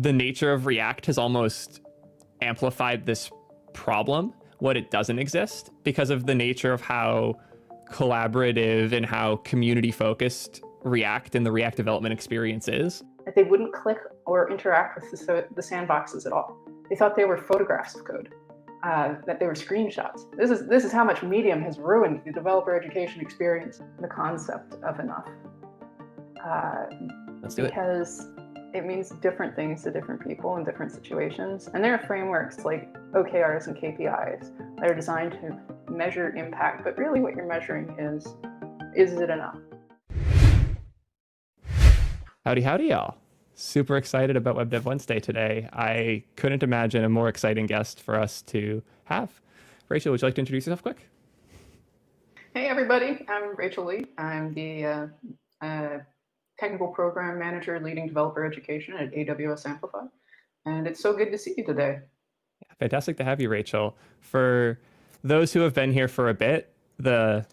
the nature of React has almost amplified this problem what it doesn't exist because of the nature of how collaborative and how community focused React and the React development experience is. They wouldn't click or interact with the, the sandboxes at all. They thought they were photographs of code, uh, that they were screenshots. This is this is how much Medium has ruined the developer education experience. The concept of enough. Uh, Let's do because it it means different things to different people in different situations. And there are frameworks like OKRs and KPIs that are designed to measure impact, but really what you're measuring is is it enough? Howdy, howdy, y'all. Super excited about Web Dev Wednesday today. I couldn't imagine a more exciting guest for us to have. Rachel, would you like to introduce yourself quick? Hey, everybody. I'm Rachel Lee. I'm the uh, uh, technical program manager leading developer education at AWS Amplify. And it's so good to see you today. Fantastic to have you, Rachel. For those who have been here for a bit, the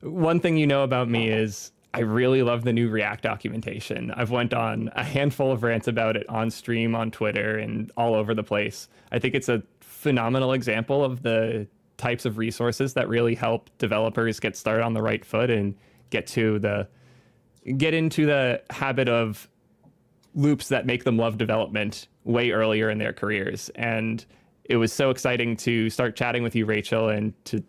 one thing you know about me is I really love the new React documentation. I've went on a handful of rants about it on stream, on Twitter, and all over the place. I think it's a phenomenal example of the types of resources that really help developers get started on the right foot and get to the get into the habit of loops that make them love development way earlier in their careers. And it was so exciting to start chatting with you, Rachel, and to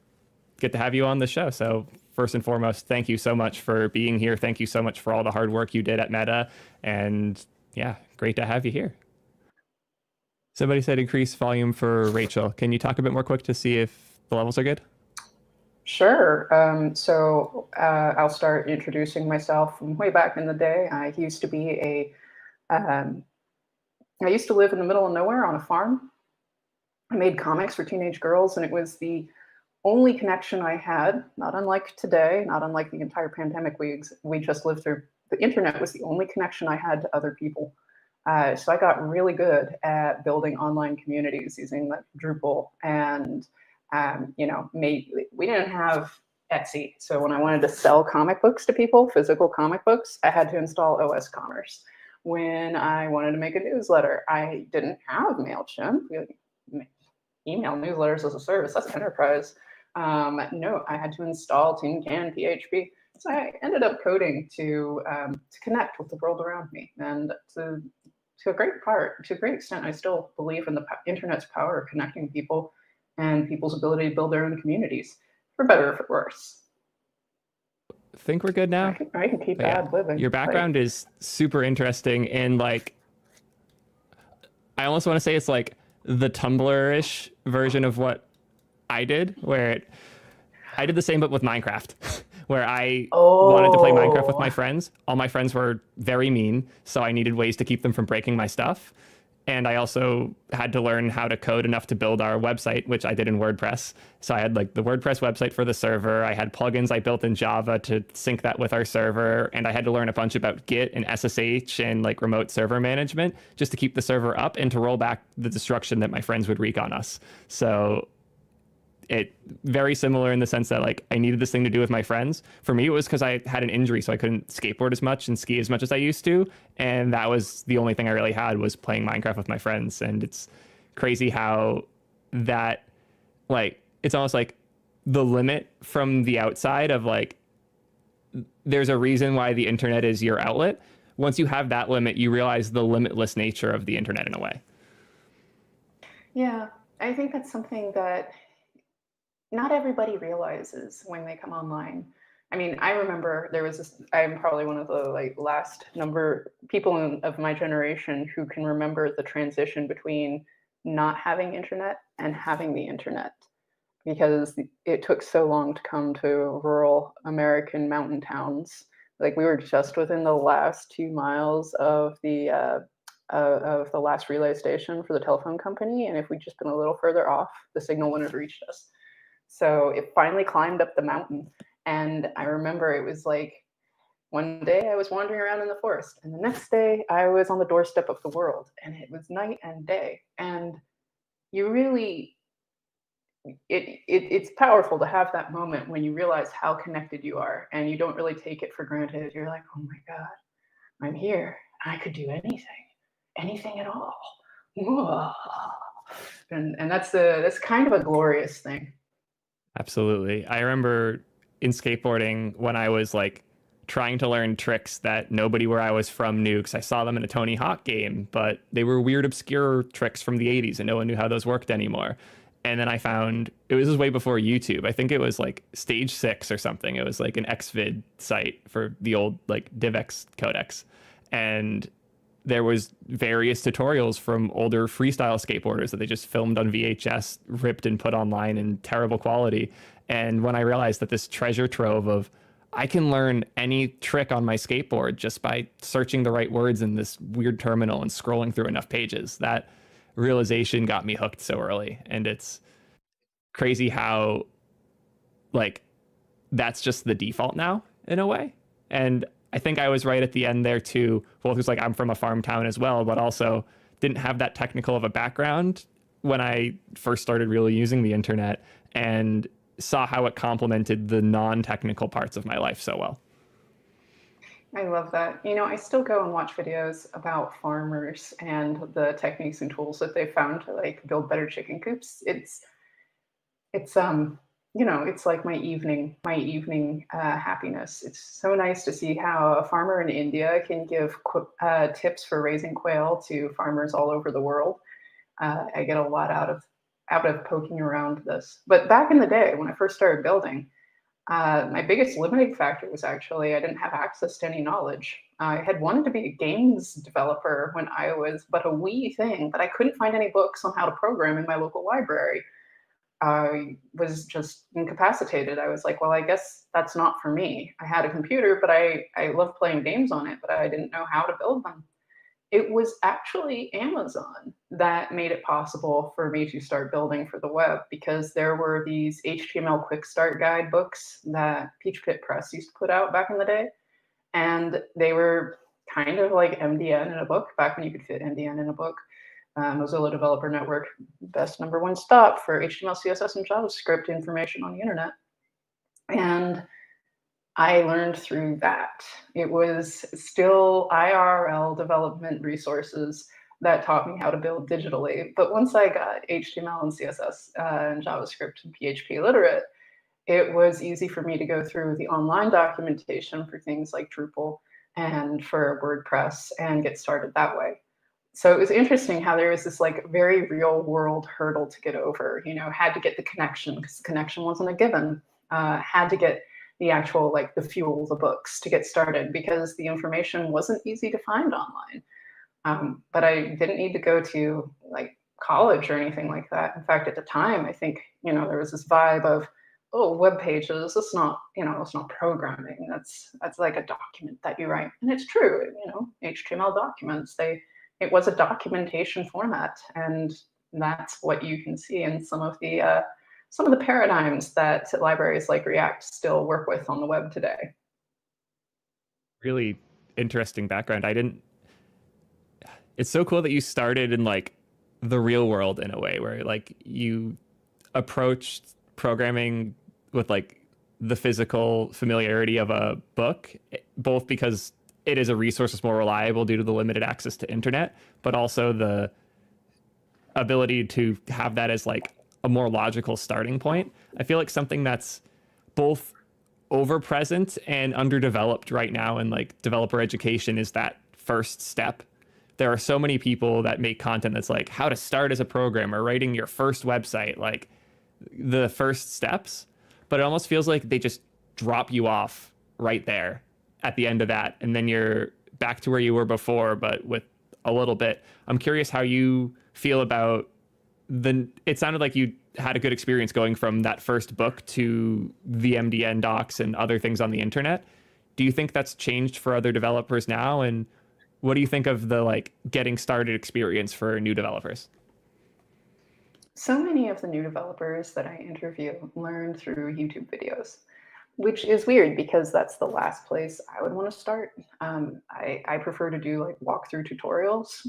get to have you on the show. So, first and foremost, thank you so much for being here. Thank you so much for all the hard work you did at Meta. And yeah, great to have you here. Somebody said increase volume for Rachel. Can you talk a bit more quick to see if the levels are good? Sure. Um, so uh, I'll start introducing myself from way back in the day. I used to be a, um, I used to live in the middle of nowhere on a farm. I made comics for teenage girls, and it was the only connection I had, not unlike today, not unlike the entire pandemic we, we just lived through. The internet was the only connection I had to other people. Uh, so I got really good at building online communities using like Drupal and um, you know, made, we didn't have Etsy. So when I wanted to sell comic books to people, physical comic books, I had to install osCommerce. When I wanted to make a newsletter, I didn't have MailChimp. Email newsletters as a service, that's enterprise. Um, no, I had to install Tin Can PHP. So I ended up coding to um, to connect with the world around me, and to to a great part, to a great extent, I still believe in the internet's power of connecting people and people's ability to build their own communities, for better or for worse. Think we're good now. I can, I can keep yeah. ad living. Your background like, is super interesting, and like, I almost want to say it's like the Tumblr-ish version of what I did, where it, I did the same but with Minecraft. where I oh. wanted to play Minecraft with my oh. friends. All my friends were very mean, so I needed ways to keep them from breaking my stuff and I also had to learn how to code enough to build our website, which I did in WordPress. So I had like the WordPress website for the server. I had plugins I built in Java to sync that with our server, and I had to learn a bunch about Git and SSH and like remote server management just to keep the server up and to roll back the destruction that my friends would wreak on us. So it very similar in the sense that like I needed this thing to do with my friends. For me, it was because I had an injury, so I couldn't skateboard as much and ski as much as I used to, and that was the only thing I really had was playing Minecraft with my friends. And it's crazy how that like it's almost like the limit from the outside of like there's a reason why the internet is your outlet. Once you have that limit, you realize the limitless nature of the internet in a way. Yeah, I think that's something that not everybody realizes when they come online. I mean, I remember there was this, I'm probably one of the like last number people in, of my generation who can remember the transition between not having internet and having the internet because it took so long to come to rural American mountain towns. Like we were just within the last two miles of the uh, uh, of the last relay station for the telephone company, and if we'd just been a little further off, the signal wouldn't have reached us. So it finally climbed up the mountain. And I remember it was like one day I was wandering around in the forest, and the next day I was on the doorstep of the world, and it was night and day. And you really, it, it it's powerful to have that moment when you realize how connected you are, and you don't really take it for granted. You're like, oh my god, I'm here. I could do anything anything at all. And and that's the that's kind of a glorious thing. Absolutely. I remember in skateboarding when I was like trying to learn tricks that nobody where I was from knew because I saw them in a Tony Hawk game, but they were weird, obscure tricks from the 80s and no one knew how those worked anymore. And then I found it was way before YouTube. I think it was like Stage6 or something. It was like an XVID site for the old like DivX codecs. And there was various tutorials from older freestyle skateboarders that they just filmed on VHS, ripped and put online in terrible quality. And when I realized that this treasure trove of I can learn any trick on my skateboard just by searching the right words in this weird terminal and scrolling through enough pages. That realization got me hooked so early. And it's crazy how, like, that's just the default now in a way. And I think I was right at the end there too, both because like I'm from a farm town as well, but also didn't have that technical of a background when I first started really using the internet. And saw how it complemented the non-technical parts of my life so well. I love that. You know, I still go and watch videos about farmers and the techniques and tools that they found to like build better chicken coops. It's it's um you know it's like my evening my evening uh, happiness. It's so nice to see how a farmer in India can give uh, tips for raising quail to farmers all over the world. Uh, I get a lot out of out of poking around this. But back in the day, when I first started building, uh, my biggest limiting factor was actually I didn't have access to any knowledge. I had wanted to be a games developer when I was but a wee thing, but I couldn't find any books on how to program in my local library. I was just incapacitated. I was like, well, I guess that's not for me. I had a computer, but I, I love playing games on it, but I didn't know how to build them it was actually Amazon that made it possible for me to start building for the web because there were these HTML quick start guide books that Peachpit Press used to put out back in the day. And they were kind of like MDN in a book back when you could fit MDN in a book. Mozilla Developer Network, best number one stop for HTML, CSS, and JavaScript information on the internet. And I learned through that. It was still IRL development resources that taught me how to build digitally. But once I got HTML and CSS uh, and JavaScript and PHP literate, it was easy for me to go through the online documentation for things like Drupal and for WordPress and get started that way. So it was interesting how there was this like very real world hurdle to get over. You know, had to get the connection because connection wasn't a given. Uh, had to get the actual like the fuel, the books to get started because the information wasn't easy to find online. Um, but I didn't need to go to like college or anything like that. In fact, at the time, I think you know there was this vibe of oh web pages it's not you know it's not programming that's that's like a document that you write and it's true you know html documents they it was a documentation format and that's what you can see in some of the uh, some of the paradigms that libraries like React still work with on the web today. Really interesting background. I didn't. It's so cool that you started in like the real world in a way where like you approached programming with like the physical familiarity of a book, both because it is a resource that's more reliable due to the limited access to internet, but also the ability to have that as like a more logical starting point. I feel like something that's both over present and underdeveloped right now in like developer education is that first step. There are so many people that make content that's like how to start as a programmer, writing your first website, like the first steps, but it almost feels like they just drop you off right there at the end of that and then you're back to where you were before but with a little bit. I'm curious how you feel about the it sounded like you had a good experience going from that first book to the MDN docs and other things on the internet. Do you think that's changed for other developers now? And what do you think of the like getting started experience for new developers? So many of the new developers that I interview learn through YouTube videos which is weird because that's the last place I would want to start. Um, I, I prefer to do like walkthrough tutorials.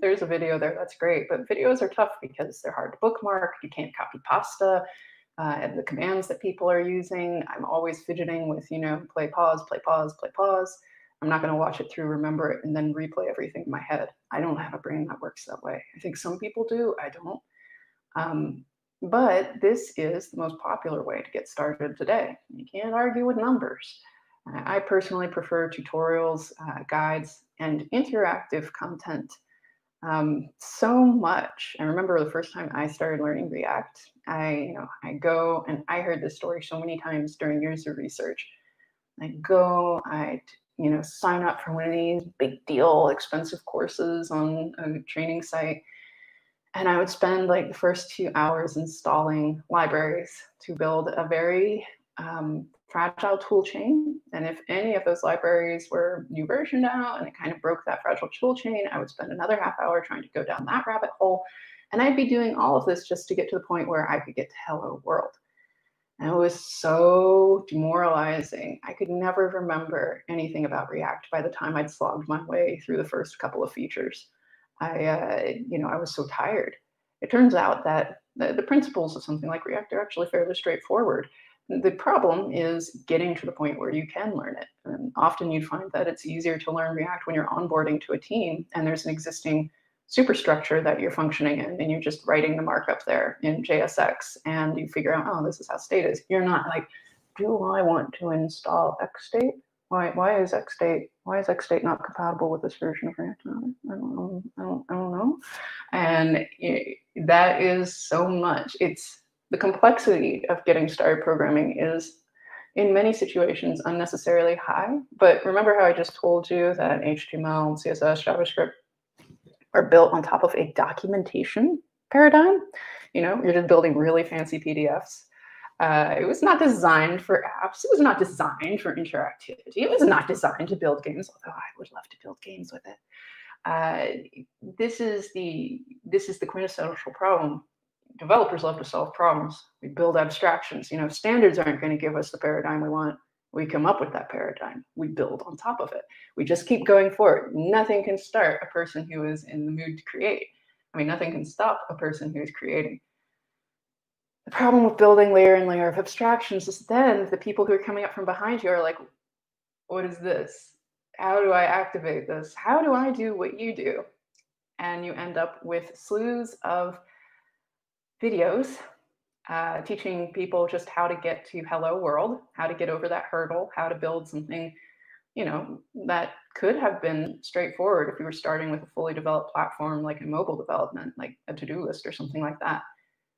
There's a video there, that's great, but videos are tough because they're hard to bookmark. You can't copy pasta uh, and the commands that people are using. I'm always fidgeting with, you know, play, pause, play, pause, play, pause. I'm not going to watch it through, remember it, and then replay everything in my head. I don't have a brain that works that way. I think some people do. I don't. Um, but this is the most popular way to get started today. You can't argue with numbers. I personally prefer tutorials, uh, guides, and interactive content um, so much. I remember the first time I started learning React, I, you know, I go and I heard this story so many times during years of research. I go, I, you know, sign up for one of these big deal, expensive courses on a training site. And I would spend like the first two hours installing libraries to build a very um, fragile tool chain. And if any of those libraries were new versioned out and it kind of broke that fragile tool chain, I would spend another half hour trying to go down that rabbit hole. And I'd be doing all of this just to get to the point where I could get to hello world. And it was so demoralizing. I could never remember anything about React by the time I'd slogged my way through the first couple of features. I, uh, you know, I was so tired. It turns out that the, the principles of something like React are actually fairly straightforward. The problem is getting to the point where you can learn it. And often you'd find that it's easier to learn React when you're onboarding to a team and there's an existing superstructure that you're functioning in and you're just writing the markup there in JSX and you figure out, oh, this is how state is. You're not like, do I want to install XState? Why, why is XState, why is XState not compatible with this version of React? I don't know. I don't, I don't know. And that is so much. It's the complexity of getting started programming is in many situations unnecessarily high. But remember how I just told you that HTML, CSS, JavaScript are built on top of a documentation paradigm? You know, you're just building really fancy PDFs. Uh, it was not designed for apps. It was not designed for interactivity. It was not designed to build games, although I would love to build games with it. Uh, this is the this is the quintessential problem developers love to solve problems. We build abstractions. You know, standards aren't going to give us the paradigm we want. We come up with that paradigm. We build on top of it. We just keep going forward. Nothing can start a person who is in the mood to create. I mean, nothing can stop a person who is creating. The problem with building layer and layer of abstractions is then the people who are coming up from behind you are like, what is this? How do I activate this? How do I do what you do? And you end up with slews of videos uh, teaching people just how to get to hello world, how to get over that hurdle, how to build something, you know, that could have been straightforward if you were starting with a fully developed platform like a mobile development, like a to-do list or something like that.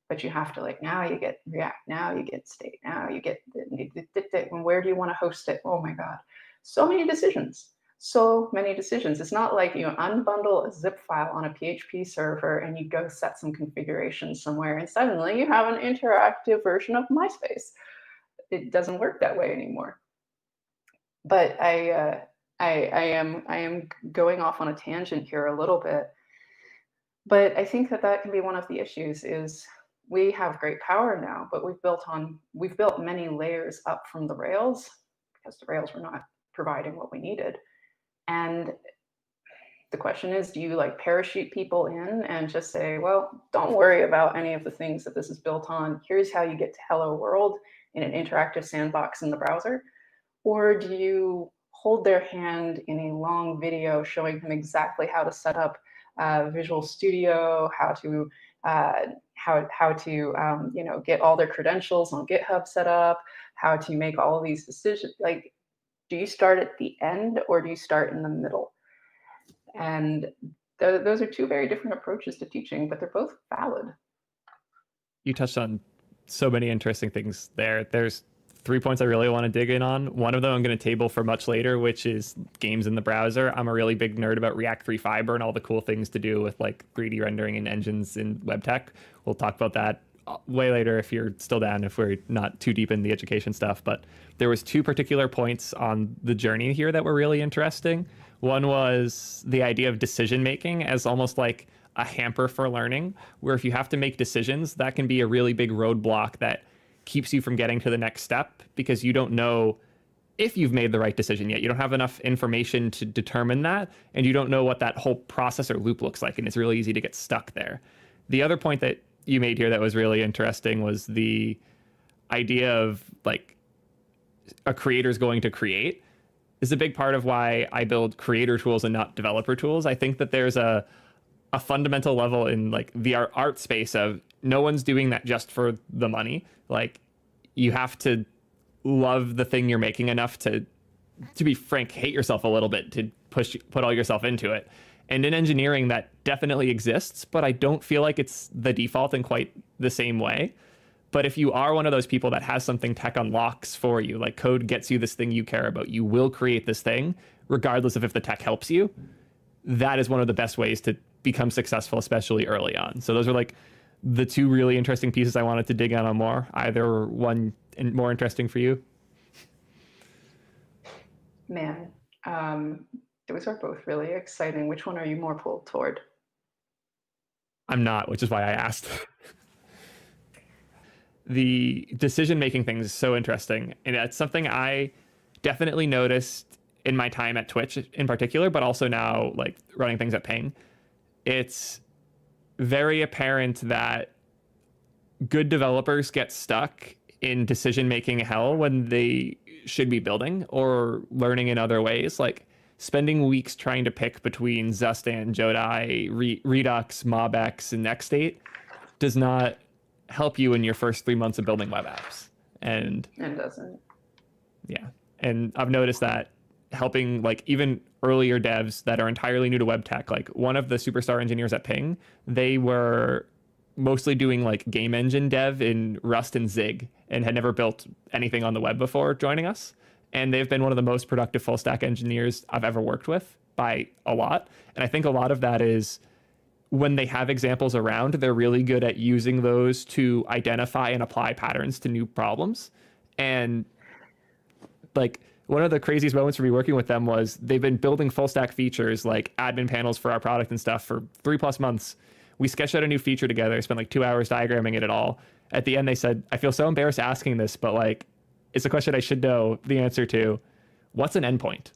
But you have to like now you get React, now you get state, now you get and where do you want to host it? Oh my God, so many decisions so many decisions. It's not like you unbundle a zip file on a PHP server and you go set some configuration somewhere and suddenly you have an interactive version of MySpace. It doesn't work that way anymore. But I, uh, I, I am I am going off on a tangent here a little bit. But I think that that can be one of the issues is we have great power now, but we've built on we've built many layers up from the Rails because the Rails were not providing what we needed. And the question is, do you like parachute people in and just say, well, don't worry about any of the things that this is built on. Here's how you get to hello world in an interactive sandbox in the browser. Or do you hold their hand in a long video showing them exactly how to set up uh, Visual Studio, how to uh, how how to um, you know get all their credentials on GitHub set up, how to make all of these decisions. Like do you start at the end or do you start in the middle? And th- those are two very different approaches to teaching, but they're both valid. You touched on so many interesting things there. There's three points I really want to dig in on. One of them I'm going to table for much later, which is games in the browser. I'm a really big nerd about React Three Fiber and all the cool things to do with like 3D rendering and engines in web tech. We'll talk about that uh, way later if you're still down if we're not too deep in the education stuff but there was two particular points on the journey here that were really interesting one was the idea of decision making as almost like a hamper for learning where if you have to make decisions that can be a really big roadblock that keeps you from getting to the next step because you don't know if you've made the right decision yet. You don't have enough information to determine that, and you don't know what that whole process or loop looks like, and it's really easy to get stuck there. The other point that you made here that was really interesting was the idea of like a creator is going to create is a big part of why I build creator tools and not developer tools. I think that there's a a fundamental level in like the art space of no one's doing that just for the money. Like you have to love the thing you're making enough to to be frank, hate yourself a little bit to push put all yourself into it. And in engineering that definitely exists, but I don't feel like it's the default in quite the same way. But if you are one of those people that has something tech unlocks for you, like code gets you this thing you care about, you will create this thing, regardless of if the tech helps you. That is one of the best ways to become successful, especially early on. So those are like the two really interesting pieces I wanted to dig on more. Either one more interesting for you? Man, um, those are both really exciting. Which one are you more pulled toward? I'm not, which is why I asked. the decision making thing is so interesting. And it's something I definitely noticed in my time at Twitch in particular, but also now like running things at Ping. It's very apparent that good developers get stuck in decision making hell when they should be building or learning in other ways. Like spending weeks trying to pick between Zustand, Jotai, Re- Redux, MobX, and XState does not help you in your first three months of building web apps. And it doesn't. Yeah. And I've noticed that helping like even earlier devs that are entirely new to web tech, like one of the superstar engineers at Ping, they were mostly doing like game engine dev in Rust and Zig and had never built anything on the web before joining us. And they've been one of the most productive full stack engineers I've ever worked with by a lot. And I think a lot of that is when they have examples around, they're really good at using those to identify and apply patterns to new problems. And like one of the craziest moments for me working with them was they've been building full stack features like admin panels for our product and stuff for three plus months. We sketched out a new feature together, spent like two hours diagramming it at all at the end they said, I feel so embarrassed asking this, but like it's a question I should know the answer to. What's an endpoint?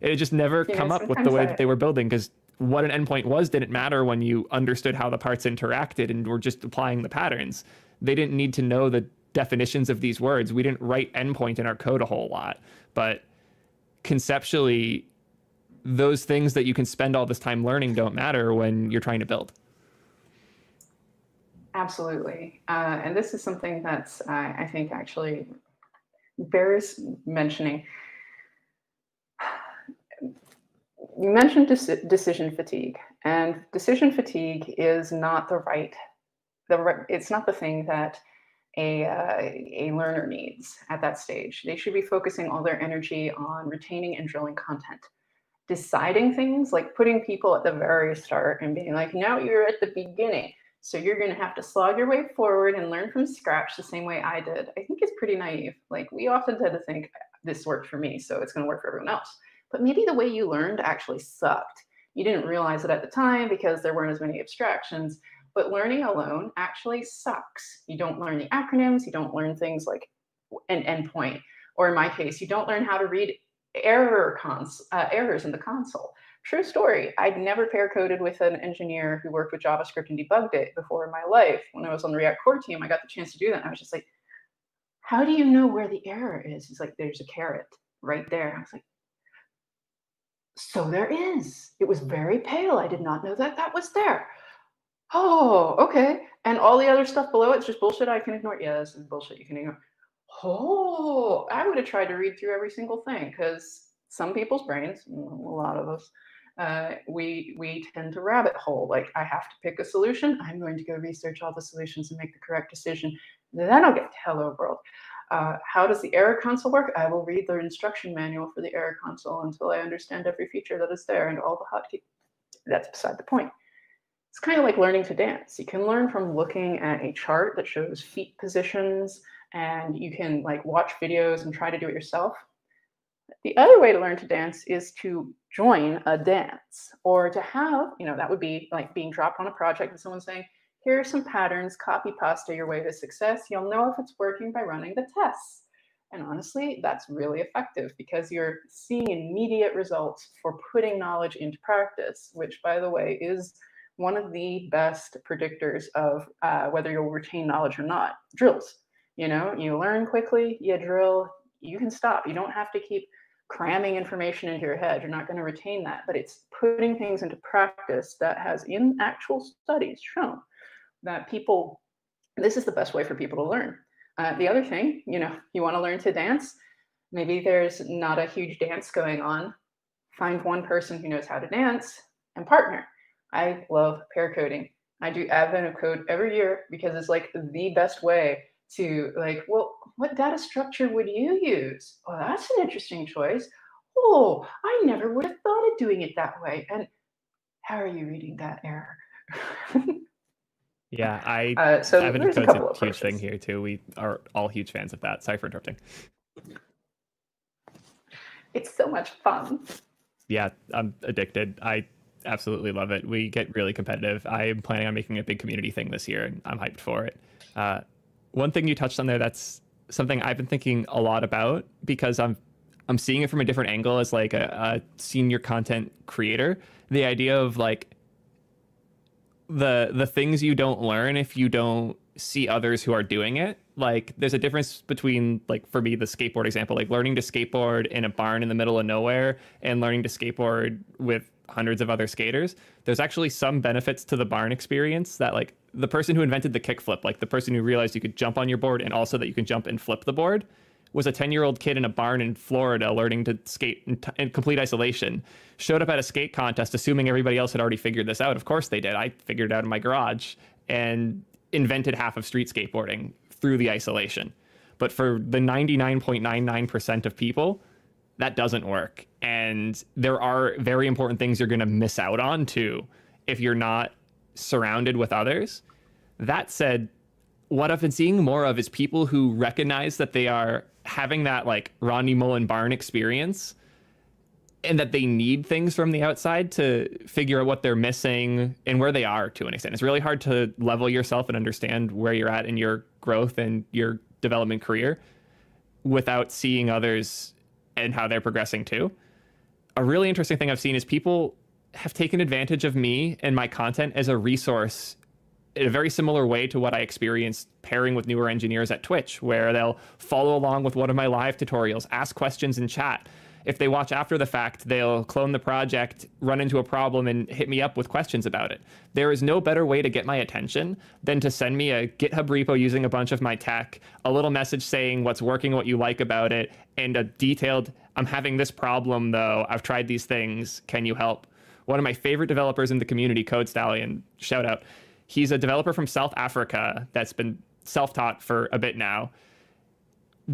It just never come up with the way that they were building because what an endpoint was didn't matter when you understood how the parts interacted and were just applying the patterns. They didn't need to know the definitions of these words. We didn't write endpoint in our code a whole lot, but conceptually, those things that you can spend all this time learning don't matter when you're trying to build. Absolutely. Uh, and this is something that's, uh, I think, actually bears mentioning. You mentioned deci- decision fatigue, and decision fatigue is not the right, the it's not the thing that a, uh, a learner needs at that stage. They should be focusing all their energy on retaining and drilling content. Deciding things like putting people at the very start and being like, now you're at the beginning so you're going to have to slog your way forward and learn from scratch the same way I did. I think it's pretty naive. Like we often tend to think this worked for me, so it's going to work for everyone else. But maybe the way you learned actually sucked. You didn't realize it at the time because there weren't as many abstractions. But learning alone actually sucks. You don't learn the acronyms. You don't learn things like an endpoint, or in my case, you don't learn how to read error cons uh, errors in the console. True story. I'd never pair coded with an engineer who worked with JavaScript and debugged it before in my life. When I was on the React core team, I got the chance to do that. And I was just like, how do you know where the error is? He's like, there's a caret right there. I was like, so there is. It was very pale. I did not know that that was there. Oh, okay. And all the other stuff below it's just bullshit I can ignore. Yeah, this is bullshit you can ignore. Oh, I would have tried to read through every single thing because some people's brains, a lot of us, uh, we we tend to rabbit hole. Like I have to pick a solution. I'm going to go research all the solutions and make the correct decision. Then I'll get to hello world. Uh, how does the error console work? I will read the instruction manual for the error console until I understand every feature that is there and all the hotkeys. That's beside the point. It's kind of like learning to dance. You can learn from looking at a chart that shows feet positions, and you can like watch videos and try to do it yourself. The other way to learn to dance is to join a dance or to have, you know, that would be like being dropped on a project and someone saying, here are some patterns, copy pasta your way to success. You'll know if it's working by running the tests. And honestly, that's really effective because you're seeing immediate results for putting knowledge into practice, which, by the way, is one of the best predictors of uh, whether you'll retain knowledge or not. Drills. You know, you learn quickly, you drill, you can stop. You don't have to keep cramming information into your head. You're not going to retain that, but it's putting things into practice that has in actual studies shown that people, this is the best way for people to learn. Uh, the other thing, you know, you want to learn to dance. Maybe there's not a huge dance going on. Find one person who knows how to dance and partner. I love pair coding. I do Advent of Code every year because it's like the best way to like, well, what data structure would you use? Oh, that's an interesting choice. Oh, I never would have thought of doing it that way. And how are you reading that error? yeah, I uh, so Advent of Code's a huge thing here too. We are all huge fans of that. Sorry for interrupting. It's so much fun. Yeah, I'm addicted. I absolutely love it. We get really competitive. I am planning on making a big community thing this year, and I'm hyped for it. Uh, one thing you touched on there that's something I've been thinking a lot about because I'm I'm seeing it from a different angle as like a, a senior content creator. The idea of like the the things you don't learn if you don't see others who are doing it. Like there's a difference between like for me the skateboard example, like learning to skateboard in a barn in the middle of nowhere and learning to skateboard with hundreds of other skaters. There's actually some benefits to the barn experience that like the person who invented the kickflip, like the person who realized you could jump on your board and also that you can jump and flip the board, was a 10 year old kid in a barn in Florida learning to skate in, t- in, complete isolation. Showed up at a skate contest, assuming everybody else had already figured this out. Of course they did. I figured it out in my garage and invented half of street skateboarding through the isolation. But for the 99.99% of people, that doesn't work. And there are very important things you're going to miss out on too if you're not surrounded with others. That said, what I've been seeing more of is people who recognize that they are having that like Rodney Mullen barn experience and that they need things from the outside to figure out what they're missing and where they are to an extent. It's really hard to level yourself and understand where you're at in your growth and your development career without seeing others and how they're progressing too. A really interesting thing I've seen is people have taken advantage of me and my content as a resource in a very similar way to what I experienced pairing with newer engineers at Twitch, where they'll follow along with one of my live tutorials, ask questions in chat. If they watch after the fact, they'll clone the project, run into a problem, and hit me up with questions about it. There is no better way to get my attention than to send me a GitHub repo using a bunch of my tech, a little message saying what's working, what you like about it, and a detailed, I'm having this problem though, I've tried these things, can you help? One of my favorite developers in the community, Code Stallion, shout out. He's a developer from South Africa that's been self taught for a bit now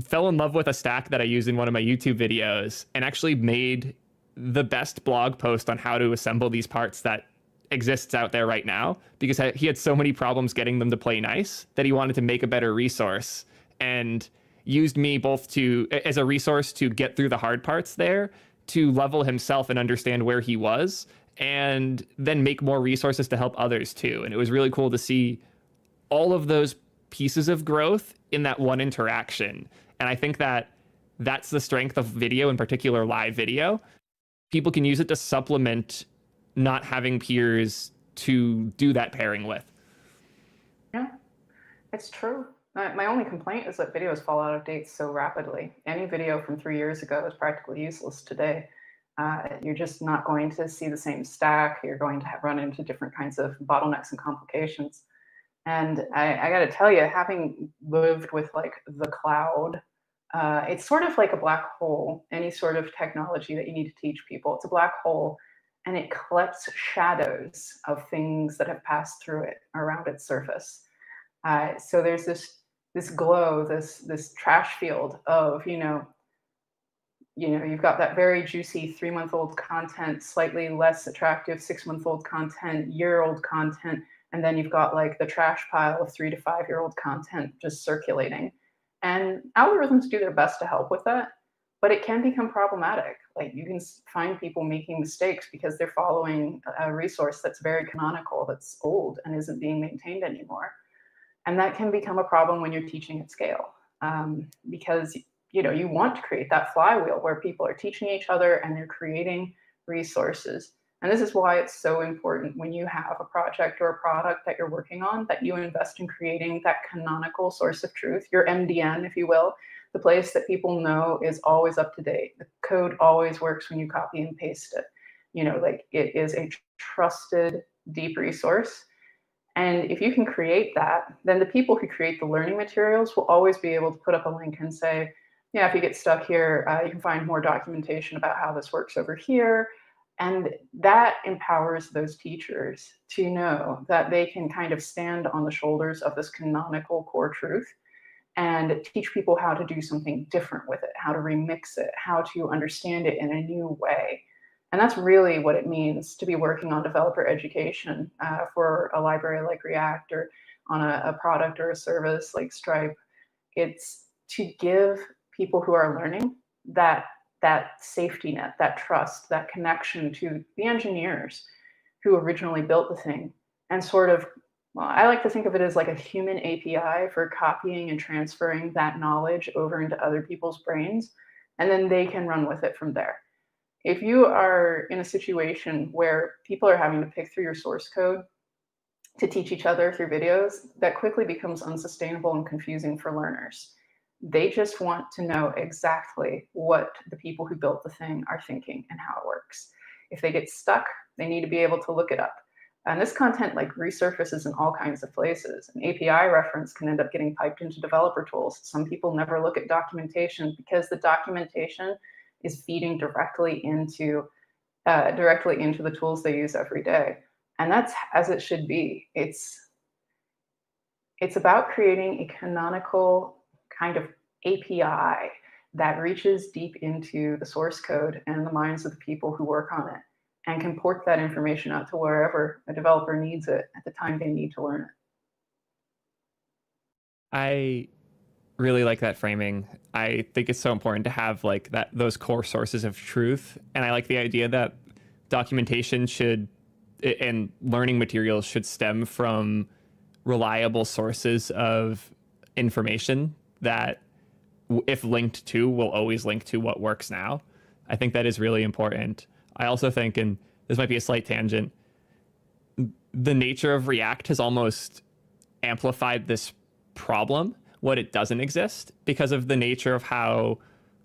fell in love with a stack that I used in one of my YouTube videos and actually made the best blog post on how to assemble these parts that exists out there right now because he had so many problems getting them to play nice that he wanted to make a better resource and used me both to as a resource to get through the hard parts there to level himself and understand where he was and then make more resources to help others too. And it was really cool to see all of those pieces of growth in that one interaction and I think that that's the strength of video, in particular live video. People can use it to supplement not having peers to do that pairing with. Yeah, it's true. My only complaint is that videos fall out of date so rapidly. Any video from three years ago is practically useless today. Uh, you're just not going to see the same stack. You're going to have, run into different kinds of bottlenecks and complications. And I, I got to tell you, having lived with like the cloud, uh, it's sort of like a black hole. Any sort of technology that you need to teach people, it's a black hole, and it collects shadows of things that have passed through it around its surface. Uh, so there's this this glow, this this trash field of you know you know you've got that very juicy three month old content slightly less attractive six month old content year old content and then you've got like the trash pile of three to five year old content just circulating. And algorithms do their best to help with that, but it can become problematic. Like you can find people making mistakes because they're following a resource that's very canonical, that's old and isn't being maintained anymore. And that can become a problem when you're teaching at scale um, because you know you want to create that flywheel where people are teaching each other and they're creating resources and this is why it's so important when you have a project or a product that you're working on that you invest in creating that canonical source of truth, your MDN, if you will, the place that people know is always up to date. The code always works when you copy and paste it. You know, like it is a trusted deep resource. And if you can create that, then the people who create the learning materials will always be able to put up a link and say, yeah, if you get stuck here, uh, you can find more documentation about how this works over here. And that empowers those teachers to know that they can kind of stand on the shoulders of this canonical core truth and teach people how to do something different with it, how to remix it, how to understand it in a new way. And that's really what it means to be working on developer education uh, for a library like React or on a, a product or a service like Stripe. It's to give people who are learning that that safety net, that trust, that connection to the engineers who originally built the thing and sort of well, I like to think of it as like a human API for copying and transferring that knowledge over into other people's brains, and then they can run with it from there. If you are in a situation where people are having to pick through your source code to teach each other through videos, that quickly becomes unsustainable and confusing for learners. They just want to know exactly what the people who built the thing are thinking and how it works. If they get stuck, they need to be able to look it up. And this content like resurfaces in all kinds of places. An API reference can end up getting piped into developer tools. Some people never look at documentation because the documentation is feeding directly into uh, directly into the tools they use every day. And that's as it should be. It's it's about creating a canonical kind of API that reaches deep into the source code and the minds of the people who work on it and can port that information out to wherever a developer needs it at the time they need to learn it. I really like that framing. I think it's so important to have like that those core sources of truth and I like the idea that documentation should and learning materials should stem from reliable sources of information that if linked to will always link to what works now. I think that is really important. I also think, and this might be a slight tangent, the nature of React has almost amplified this problem, what it doesn't exist, because of the nature of how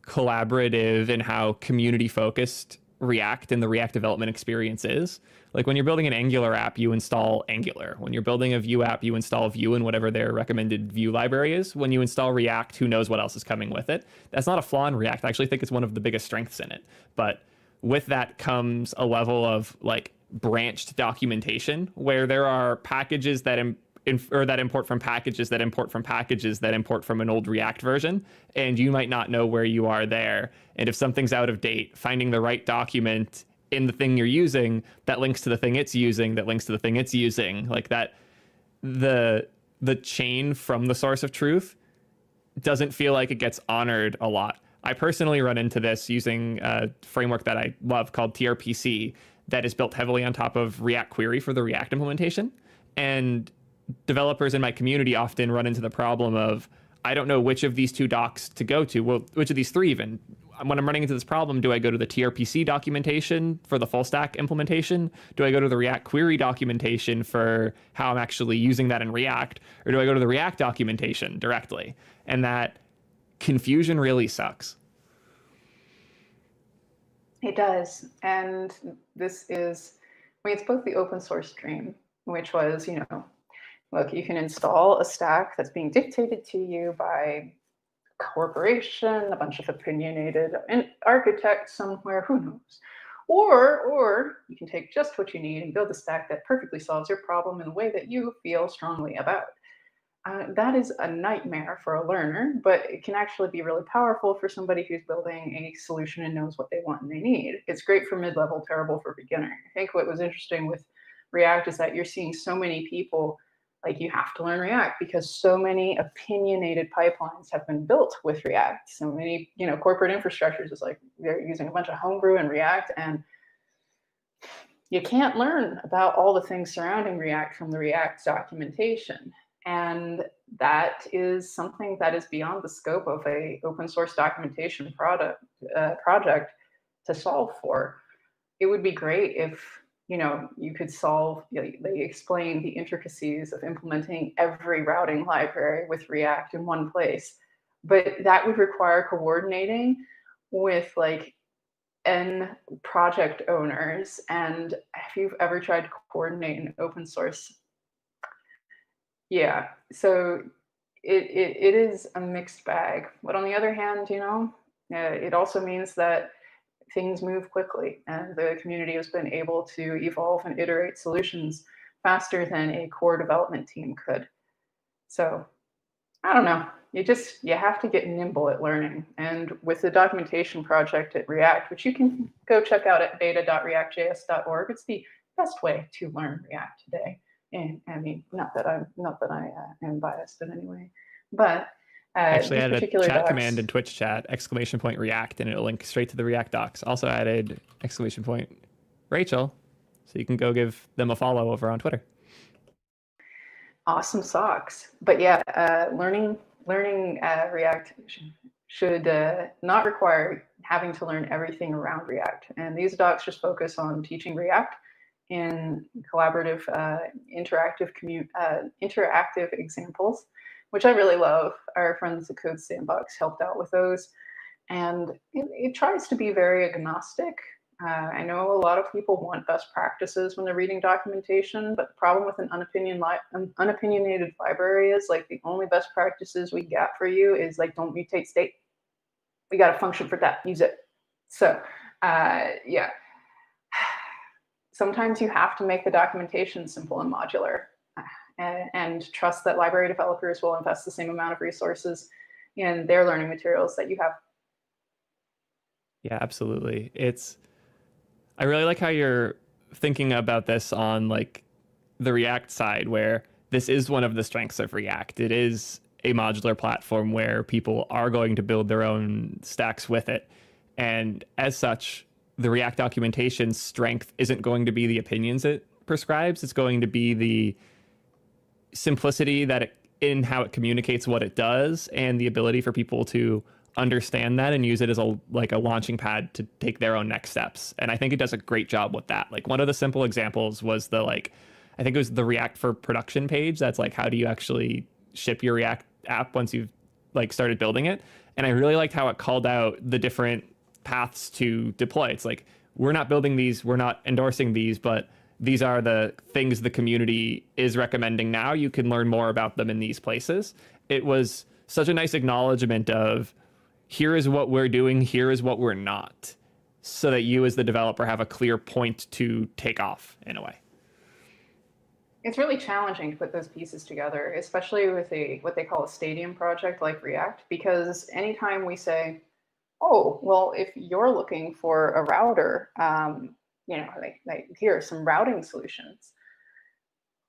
collaborative and how community focused React and the React development experience is. Like when you're building an Angular app, you install Angular. When you're building a Vue app, you install Vue and whatever their recommended Vue library is. When you install React, who knows what else is coming with it? That's not a flaw in React. I actually think it's one of the biggest strengths in it. But with that comes a level of like branched documentation where there are packages that Im- or that import from packages that import from packages that import from an old React version, and you might not know where you are there. And if something's out of date, finding the right document in the thing you're using that links to the thing it's using, that links to the thing it's using, like that, the the chain from the source of truth doesn't feel like it gets honored a lot. I personally run into this using a framework that I love called TRPC that is built heavily on top of React Query for the React implementation. And developers in my community often run into the problem of I don't know which of these two docs to go to. Well, which of these three even? When I'm running into this problem, do I go to the TRPC documentation for the full stack implementation? Do I go to the React query documentation for how I'm actually using that in React? Or do I go to the React documentation directly? And that confusion really sucks. It does. And this is, I mean, it's both the open source dream, which was, you know, look, you can install a stack that's being dictated to you by a corporation, a bunch of opinionated architects somewhere, who knows. Or, or you can take just what you need and build a stack that perfectly solves your problem in a way that you feel strongly about. Uh, that is a nightmare for a learner, but it can actually be really powerful for somebody who's building a solution and knows what they want and they need. It's great for mid-level, terrible for beginner. I think what was interesting with React is that you're seeing so many people like you have to learn React because so many opinionated pipelines have been built with React. So many, you know, corporate infrastructures is like they're using a bunch of homebrew and React and you can't learn about all the things surrounding React from the React documentation. And that is something that is beyond the scope of a open source documentation product uh, project to solve for. It would be great if you know you could solve. You know, they explain the intricacies of implementing every routing library with React in one place. but that would require coordinating with like N project owners. And if you've ever tried to coordinate an open source, yeah, so it, it, it is a mixed bag. But on the other hand, you know, uh, it also means that things move quickly and the community has been able to evolve and iterate solutions faster than a core development team could. So I don't know. You just you have to get nimble at learning. And with the documentation project at React, which you can go check out at beta.reactjs.org, it's the best way to learn React today. And I mean, not that I'm not that I uh, am biased in any way, but uh, actually added a chat docs, command in Twitch chat exclamation point React, and it'll link straight to the React docs. Also added exclamation point Rachel, so you can go give them a follow over on Twitter awesome socks. But yeah, uh, learning learning uh, React should uh, not require having to learn everything around React. And these docs just focus on teaching React in collaborative, uh, interactive, commu- uh, interactive examples, which I really love. Our friends at Code Sandbox helped out with those. And it, it tries to be very agnostic uh, I know a lot of people want best practices when they're reading documentation, but the problem with an unopinion li- unopinionated library is like the only best practices we get for you is like don't mutate state. We got a function for that. Use it. So uh, yeah, sometimes you have to make the documentation simple and modular, and, and trust that library developers will invest the same amount of resources in their learning materials that you have. Yeah, absolutely. It's I really like how you're thinking about this on like the React side, where this is one of the strengths of React. It is a modular platform where people are going to build their own stacks with it. And as such, the React documentation strength isn't going to be the opinions it prescribes. It's going to be the simplicity that it, in how it communicates what it does and the ability for people to understand that and use it as a like a launching pad to take their own next steps. And I think it does a great job with that. Like one of the simple examples was the like I think it was the React for production page. That's like how do you actually ship your React app once you've like started building it. And I really liked how it called out the different paths to deploy. It's like we're not building these, we're not endorsing these, but these are the things the community is recommending now. You can learn more about them in these places. It was such a nice acknowledgement of here is what we're doing, here is what we're not, so that you as the developer have a clear point to take off in a way. It's really challenging to put those pieces together, especially with a what they call a stadium project like React, because anytime we say, oh, well, if you're looking for a router, um, you know, like, like here are some routing solutions.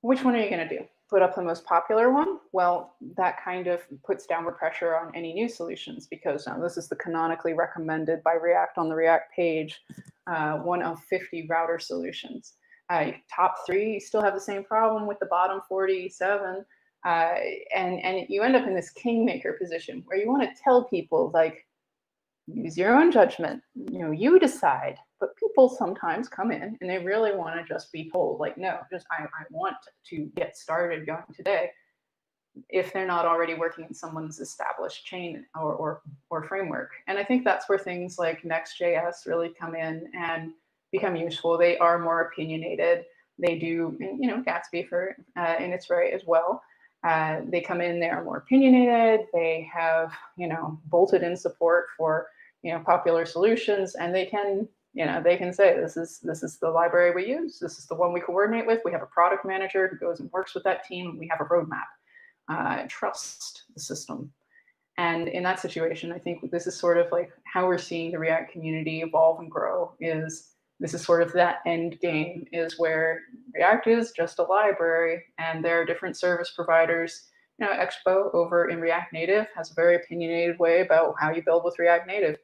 Which one are you going to do? put up the most popular one, well, that kind of puts downward pressure on any new solutions because now this is the canonically recommended by React on the React page, uh, one of 50 router solutions. Uh, top three, you still have the same problem with the bottom 47. Uh, and, and you end up in this kingmaker position where you want to tell people like, use your own judgment, you know, you decide but people sometimes come in and they really want to just be told, like, no, just I, I want to get started going today. If they're not already working in someone's established chain or, or, or framework. And I think that's where things like Next.js really come in and become useful. They are more opinionated. They do, you know, Gatsby for uh, in its right as well. Uh, they come in, they are more opinionated. They have, you know, bolted in support for, you know, popular solutions, and they can you know they can say this is this is the library we use this is the one we coordinate with we have a product manager who goes and works with that team we have a roadmap uh, trust the system and in that situation i think this is sort of like how we're seeing the react community evolve and grow is this is sort of that end game is where react is just a library and there are different service providers you know expo over in react native has a very opinionated way about how you build with react native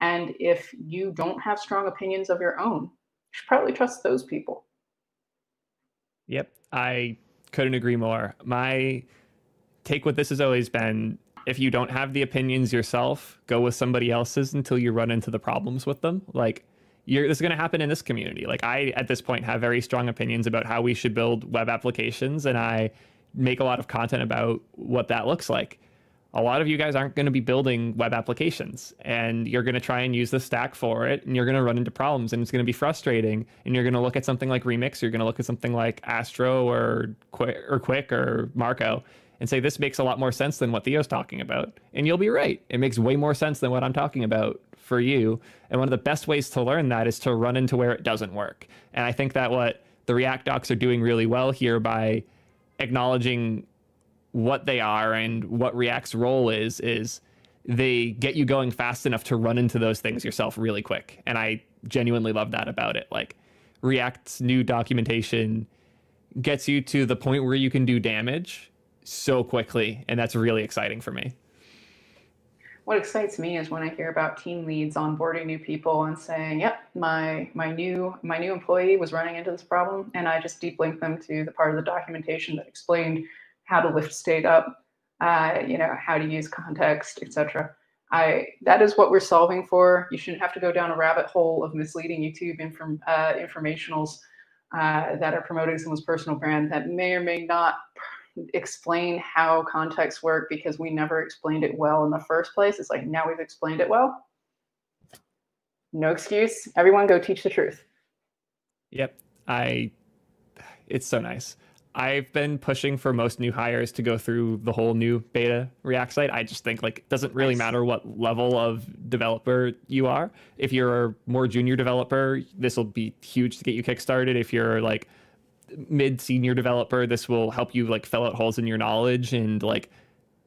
and if you don't have strong opinions of your own, you should probably trust those people. Yep, I couldn't agree more. My take with this has always been if you don't have the opinions yourself, go with somebody else's until you run into the problems with them. Like, you're, this is going to happen in this community. Like, I, at this point, have very strong opinions about how we should build web applications, and I make a lot of content about what that looks like. a lot of you guys aren't going to be building web applications and you're going to try and use the stack for it and you're going to run into problems and it's going to be frustrating and you're going to look at something like remix you're going to look at something like astro or Qwik or Qwik or Marko and say this makes a lot more sense than what theo's talking about and you'll be right it makes way more sense than what i'm talking about for you and one of the best ways to learn that is to run into where it doesn't work and i think that what the react docs are doing really well here by acknowledging what they are and what React's role is is they get you going fast enough to run into those things yourself really quick. And I genuinely love that about it. Like React's new documentation gets you to the point where you can do damage so quickly, and that's really exciting for me. What excites me is when I hear about team leads onboarding new people and saying, "Yep, my my new my new employee was running into this problem," and I just deep link them to the part of the documentation that explained how to lift state up, uh, you know, how to use context, etc. I that is what we're solving for. You shouldn't have to go down a rabbit hole of misleading YouTube inform, uh, informationals uh, that are promoting someone's personal brand that may or may not explain how contexts work because we never explained it well in the first place. It's like now we've explained it well. No excuse. Everyone go teach the truth. Yep. I it's so nice. I've been pushing for most new hires to go through the whole new beta React site. I just think like it doesn't really matter what level of developer you are. If you're a more junior developer, this will be huge to get you kickstarted. If you're like mid senior developer, this will help you like fill out holes in your knowledge and like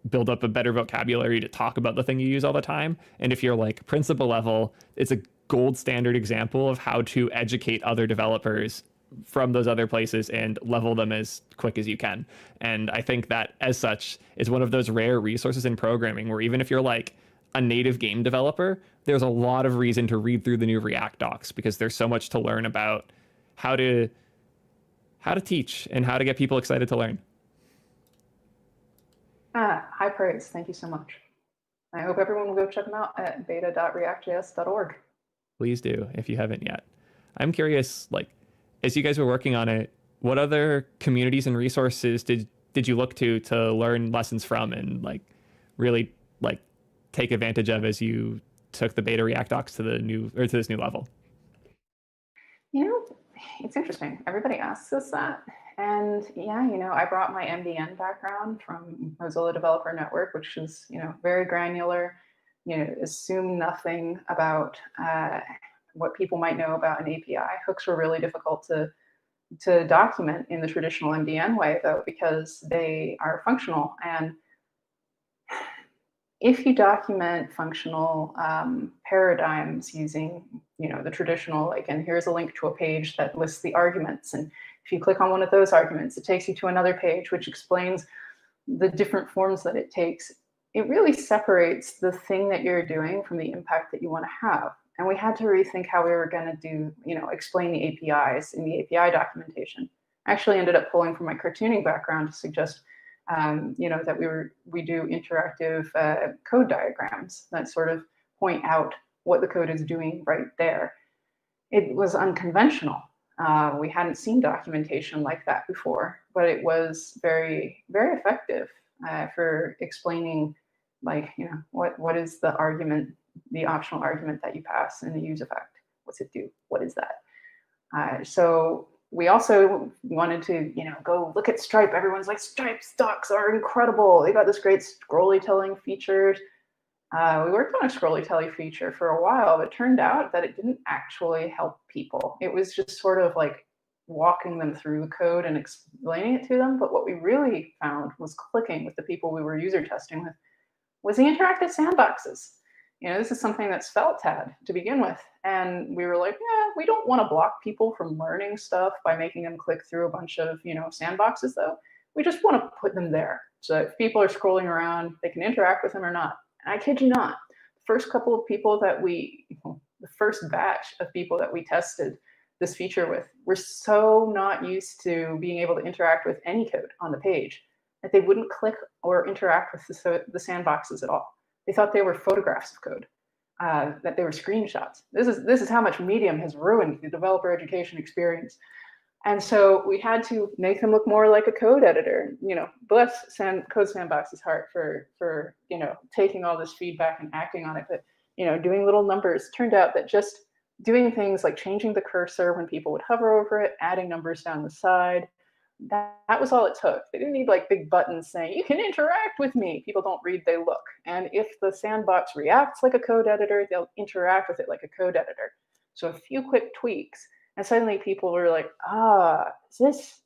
build up a better vocabulary to talk about the thing you use all the time. And if you're like principal level, it's a gold standard example of how to educate other developers from those other places and level them as quick as you can. And I think that as such is one of those rare resources in programming where even if you're like a native game developer, there's a lot of reason to read through the new React docs because there's so much to learn about how to how to teach and how to get people excited to learn. Ah, high praise. Thank you so much. I hope everyone will go check them out at beta.reactjs.org. Please do if you haven't yet. I'm curious, like, as you guys were working on it, what other communities and resources did did you look to to learn lessons from and like really like take advantage of as you took the beta React docs to the new or to this new level? You know, it's interesting. Everybody asks us that. And yeah, you know, I brought my MDN background from Mozilla Developer Network, which is, you know, very granular, you know, assume nothing about uh, what people might know about an API. Hooks were really difficult to to document in the traditional MDN way, though, because they are functional. And if you document functional um, paradigms using, you know, the traditional, like, and here's a link to a page that lists the arguments, and if you click on one of those arguments, it takes you to another page which explains the different forms that it takes. It really separates the thing that you're doing from the impact that you want to have and we had to rethink how we were going to do, you know, explain the APIs in the API documentation. I actually ended up pulling from my cartooning background to suggest, um, you know, that we were we do interactive uh, code diagrams that sort of point out what the code is doing right there. It was unconventional. Uh, we hadn't seen documentation like that before, but it was very, very effective uh, for explaining, like, you know, what what is the argument the optional argument that you pass in the use effect. What's it do? What is that? Uh, so we also wanted to, you know, go look at Stripe. Everyone's like, Stripe docs are incredible. They got this great scrolly telling feature. Uh, we worked on a scrolly telling feature for a while, but turned out that it didn't actually help people. It was just sort of like walking them through the code and explaining it to them. But what we really found was clicking with the people we were user testing with was the interactive sandboxes you know, this is something that Svelte had to begin with. And we were like, yeah, we don't want to block people from learning stuff by making them click through a bunch of, you know, sandboxes though. We just want to put them there. So if people are scrolling around, they can interact with them or not. And I kid you not, the first couple of people that we, the first batch of people that we tested this feature with were so not used to being able to interact with any code on the page that they wouldn't click or interact with the, the sandboxes at all. They thought they were photographs of code, uh, that they were screenshots. This is this is how much Medium has ruined the developer education experience. And so we had to make them look more like a code editor. You know, bless Sand, Code Sandbox's heart for for you know taking all this feedback and acting on it. But you know, doing little numbers turned out that just doing things like changing the cursor when people would hover over it, adding numbers down the side, that, that was all it took. They didn't need like big buttons saying, you can interact with me. People don't read, they look. And if the sandbox reacts like a code editor, they'll interact with it like a code editor. So a few quick tweaks and suddenly people were like, ah, is this,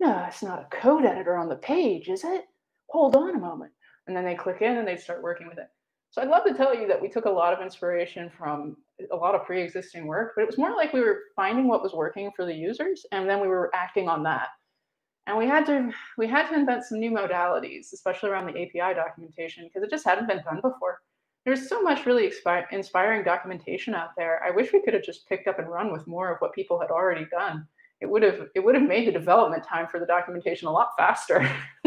no, it's not a code editor on the page, is it? Hold on a moment. And then they click in and they start working with it. So I'd love to tell you that we took a lot of inspiration from a lot of pre-existing work, but it was more like we were finding what was working for the users and then we were acting on that. And we had to we had to invent some new modalities, especially around the API documentation, because it just hadn't been done before there's so much really inspiring documentation out there. I wish we could have just picked up and run with more of what people had already done. It would have it would have made the development time for the documentation a lot faster.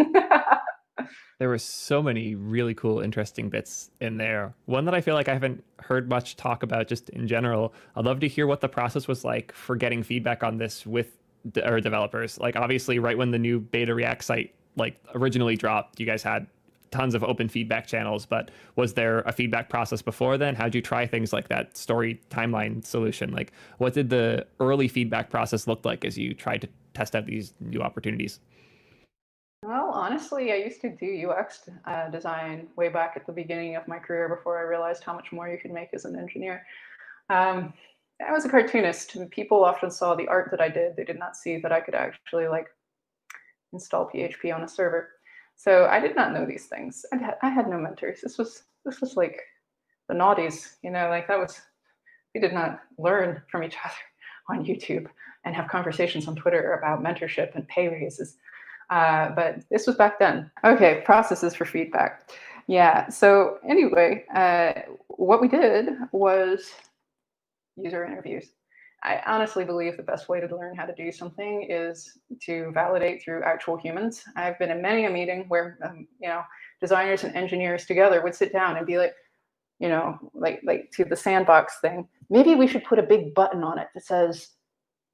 there were so many really cool, interesting bits in there. One that I feel like I haven't heard much talk about just in general. I'd love to hear what the process was like for getting feedback on this with de- or developers. Like obviously, right when the new beta React site like originally dropped, you guys had tons of open feedback channels, but was there a feedback process before then? How'd you try things like that story timeline solution? Like, what did the early feedback process look like as you tried to test out these new opportunities? Well, honestly, I used to do UX uh, design way back at the beginning of my career before I realized how much more you could make as an engineer. Um, I was a cartoonist, and people often saw the art that I did. They did not see that I could actually like install PHP on a server. So I did not know these things. I had, I had no mentors. This was this was like the naughties, you know, like that was we did not learn from each other on YouTube and have conversations on Twitter about mentorship and pay raises. Uh, but this was back then. Okay, processes for feedback. Yeah. So anyway, uh, what we did was user interviews. I honestly believe the best way to learn how to do something is to validate through actual humans. I've been in many a meeting where, um, you know, designers and engineers together would sit down and be like, you know, like like to the sandbox thing. Maybe we should put a big button on it that says,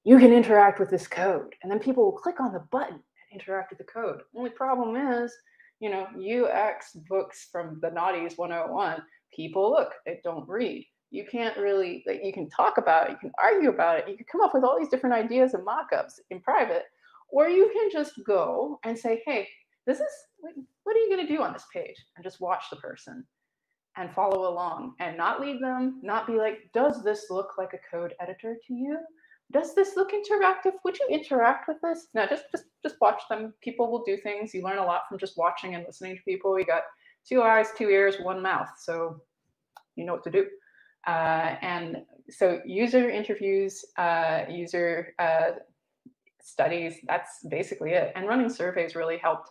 "You can interact with this code," and then people will click on the button and interact with the code. Only problem is, you know, UX books from the Naughties 101. People look, they don't read you can't really like you can talk about it you can argue about it you can come up with all these different ideas and mock-ups in private or you can just go and say hey this is what are you going to do on this page? and just watch the person and follow along and not lead them not be like does this look like a code editor to you? Does this look interactive? Would you interact with this? No just just just watch them. People will do things. You learn a lot from just watching and listening to people. You got two eyes two ears one mouth so you know what to do uh, and so user interviews, uh, user uh, studies, that's basically it. And running surveys really helped.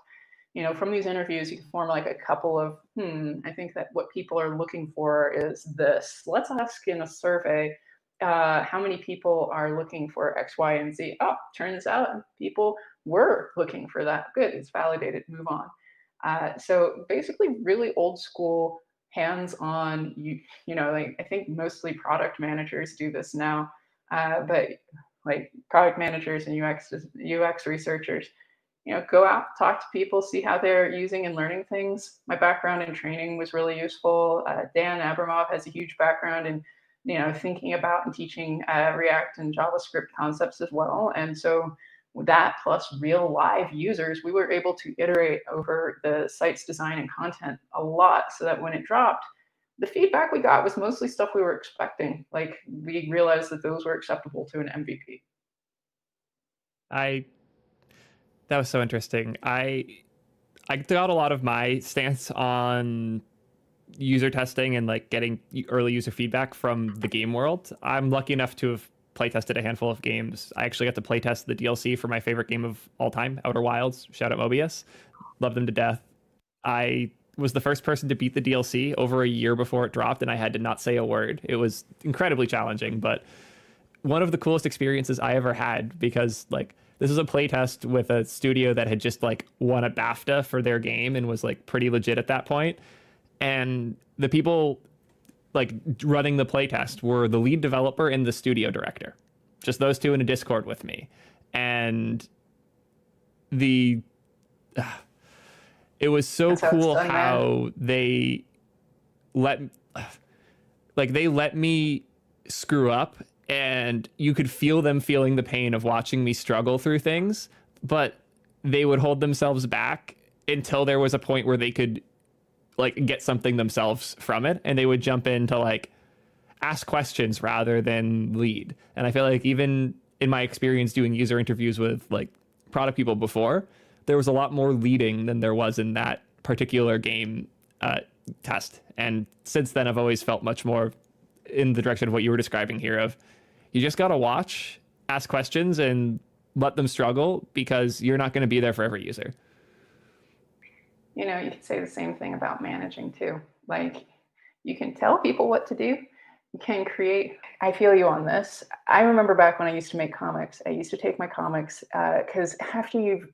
You know, from these interviews, you can form like a couple of, hmm, I think that what people are looking for is this. Let's ask in a survey uh, how many people are looking for X, Y, and Z. Oh, turns out people were looking for that. Good, it's validated, move on. Uh, so basically, really old school hands-on you you know like i think mostly product managers do this now uh, but like product managers and ux ux researchers you know go out talk to people see how they're using and learning things. My background in training was really useful. Uh, dan abramov has a huge background in you know thinking about and teaching uh, react and javascript concepts as well. And so that plus real live users, we were able to iterate over the site's design and content a lot so that when it dropped, the feedback we got was mostly stuff we were expecting. Like we realized that those were acceptable to an MVP. I that was so interesting. I I got a lot of my stance on user testing and like getting early user feedback from the game world. I'm lucky enough to have playtested a handful of games. I actually got to playtest the DLC for my favorite game of all time, Outer Wilds. Shout out Mobius. Love them to death. I was the first person to beat the DLC over a year before it dropped, and I had to not say a word. It was incredibly challenging, but one of the coolest experiences I ever had because like this was a playtest with a studio that had just like won a BAFTA for their game and was like pretty legit at that point. And the people like running the playtest were the lead developer and the studio director. Just those two in a Discord with me. and the uh, it was so cool how, how they let like they let me screw up and you could feel them feeling the pain of watching me struggle through things but they would hold themselves back until there was a point where they could like get something themselves from it and they would jump in to like ask questions rather than lead. And i feel like even in my experience doing user interviews with like product people before there was a lot more leading than there was in that particular game uh, test. And since then i've always felt much more in the direction of what you were describing here of you just got to watch ask questions and let them struggle because you're not going to be there for every user you know, you could say the same thing about managing too. Like you can tell people what to do. You can create. I feel you on this. I remember back when I used to make comics. I used to take my comics because uh, after you've,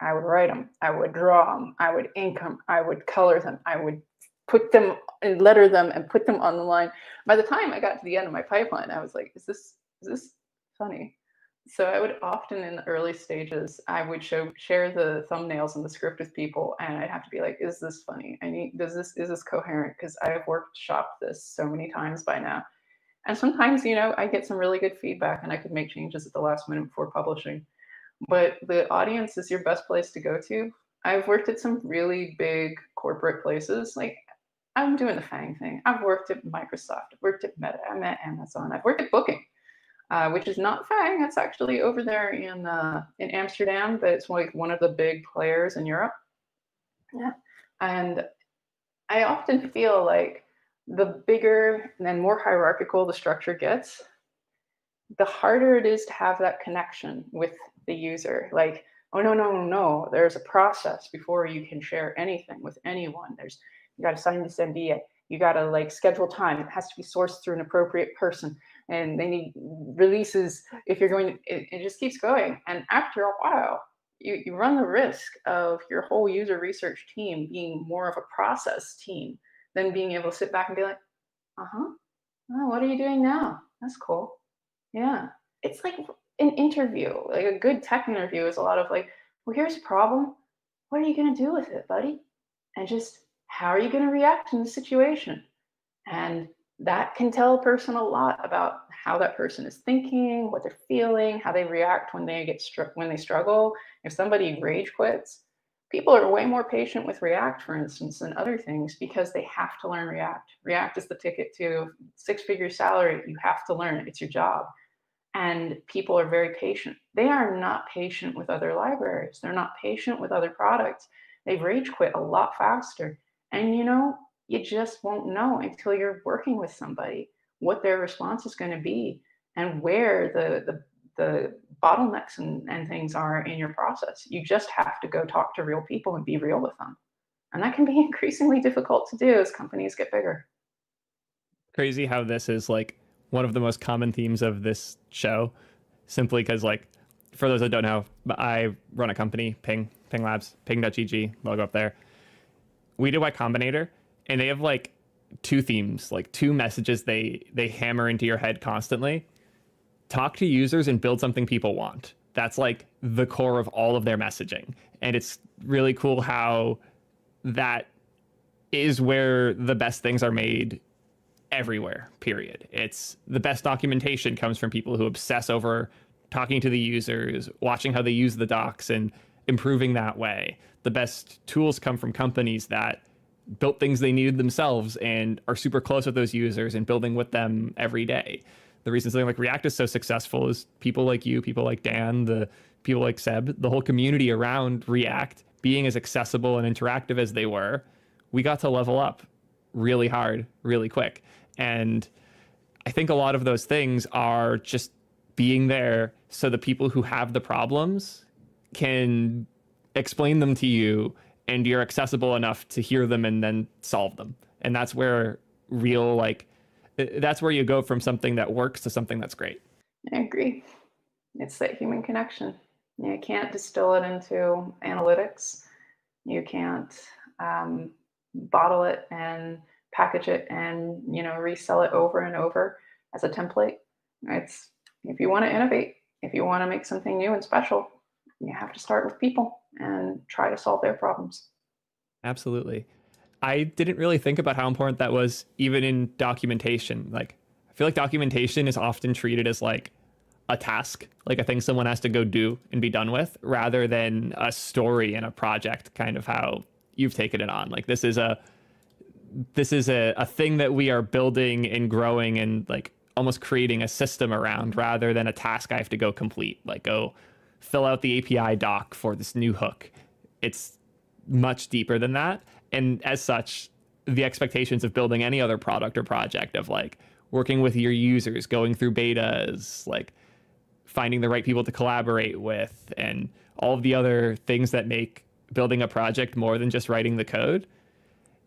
I would write them, I would draw them, I would ink them, I would color them, I would put them and letter them and put them on the line. By the time I got to the end of my pipeline, I was like, "Is this is this funny? So I would often in the early stages, I would show share the thumbnails and the script with people, and I'd have to be like, "Is this funny? I need does this is this coherent?" Because I've worked shop this so many times by now, and sometimes you know I get some really good feedback, and I could make changes at the last minute before publishing. But the audience is your best place to go to. I've worked at some really big corporate places, like I'm doing the FAANG thing. I've worked at Microsoft. I've worked at Meta. I'm at Amazon. I've worked at Booking uh, which is not FAANG. It's actually over there in uh, in Amsterdam, but it's like one of the big players in Europe. Yeah, and I often feel like the bigger and more hierarchical the structure gets, the harder it is to have that connection with the user. Like, oh no, no, no, there's a process before you can share anything with anyone. There's you got to sign this NDA. You got to like schedule time. It has to be sourced through an appropriate person and they need releases if you're going to, it, it just keeps going. And after a while you, you run the risk of your whole user research team being more of a process team than being able to sit back and be like uh-huh. Oh, what are you doing now? That's cool. Yeah. It's like an interview like a good tech interview is a lot of like well here's a problem. What are you going to do with it buddy? And just how are you going to react in the situation? And that can tell a person a lot about how that person is thinking, what they're feeling, how they react when they get struck when they struggle. If somebody rage quits, people are way more patient with React, for instance, than other things because they have to learn React. React is the ticket to six-figure salary. You have to learn it. It's your job. And people are very patient. They are not patient with other libraries. They're not patient with other products. They rage quit a lot faster. And you know, you just won't know until you're working with somebody what their response is going to be and where the the, the bottlenecks and, and things are in your process. You just have to go talk to real people and be real with them. And that can be increasingly difficult to do as companies get bigger. Crazy how this is like one of the most common themes of this show, simply because like for those that don't know, I run a company, Ping, Ping Labs, ping.gg, logo up there. We do Y Combinator, and they have like two themes, like two messages they they hammer into your head constantly. Talk to users and build something people want. That's like the core of all of their messaging. And it's really cool how that is where the best things are made everywhere, period. It's the best documentation comes from people who obsess over talking to the users, watching how they use the docs and improving that way. The best tools come from companies that built things they needed themselves and are super close with those users and building with them every day. The reason something like React is so successful is people like you, people like Dan, the people like Seb, the whole community around React being as accessible and interactive as they were, we got to level up really hard, really quick. And I think a lot of those things are just being there so the people who have the problems can explain them to you and you're accessible enough to hear them and then solve them. And that's where real like that's where you go from something that works to something that's great. I agree. It's that human connection. You can't distill it into analytics. You can't um, bottle it and package it and you know resell it over and over as a template. It's if you want to innovate, if you want to make something new and special, you have to start with people and try to solve their problems. Absolutely. I didn't really think about how important that was even in documentation. Like I feel like documentation is often treated as like a task, like a thing someone has to go do and be done with, rather than a story and a project, kind of how you've taken it on. Like this is a this is a, a thing that we are building and growing and like almost creating a system around rather than a task I have to go complete. Like go fill out the API doc for this new hook. It's much deeper than that. And as such, the expectations of building any other product or project of like working with your users, going through betas, like finding the right people to collaborate with, and all of the other things that make building a project more than just writing the code.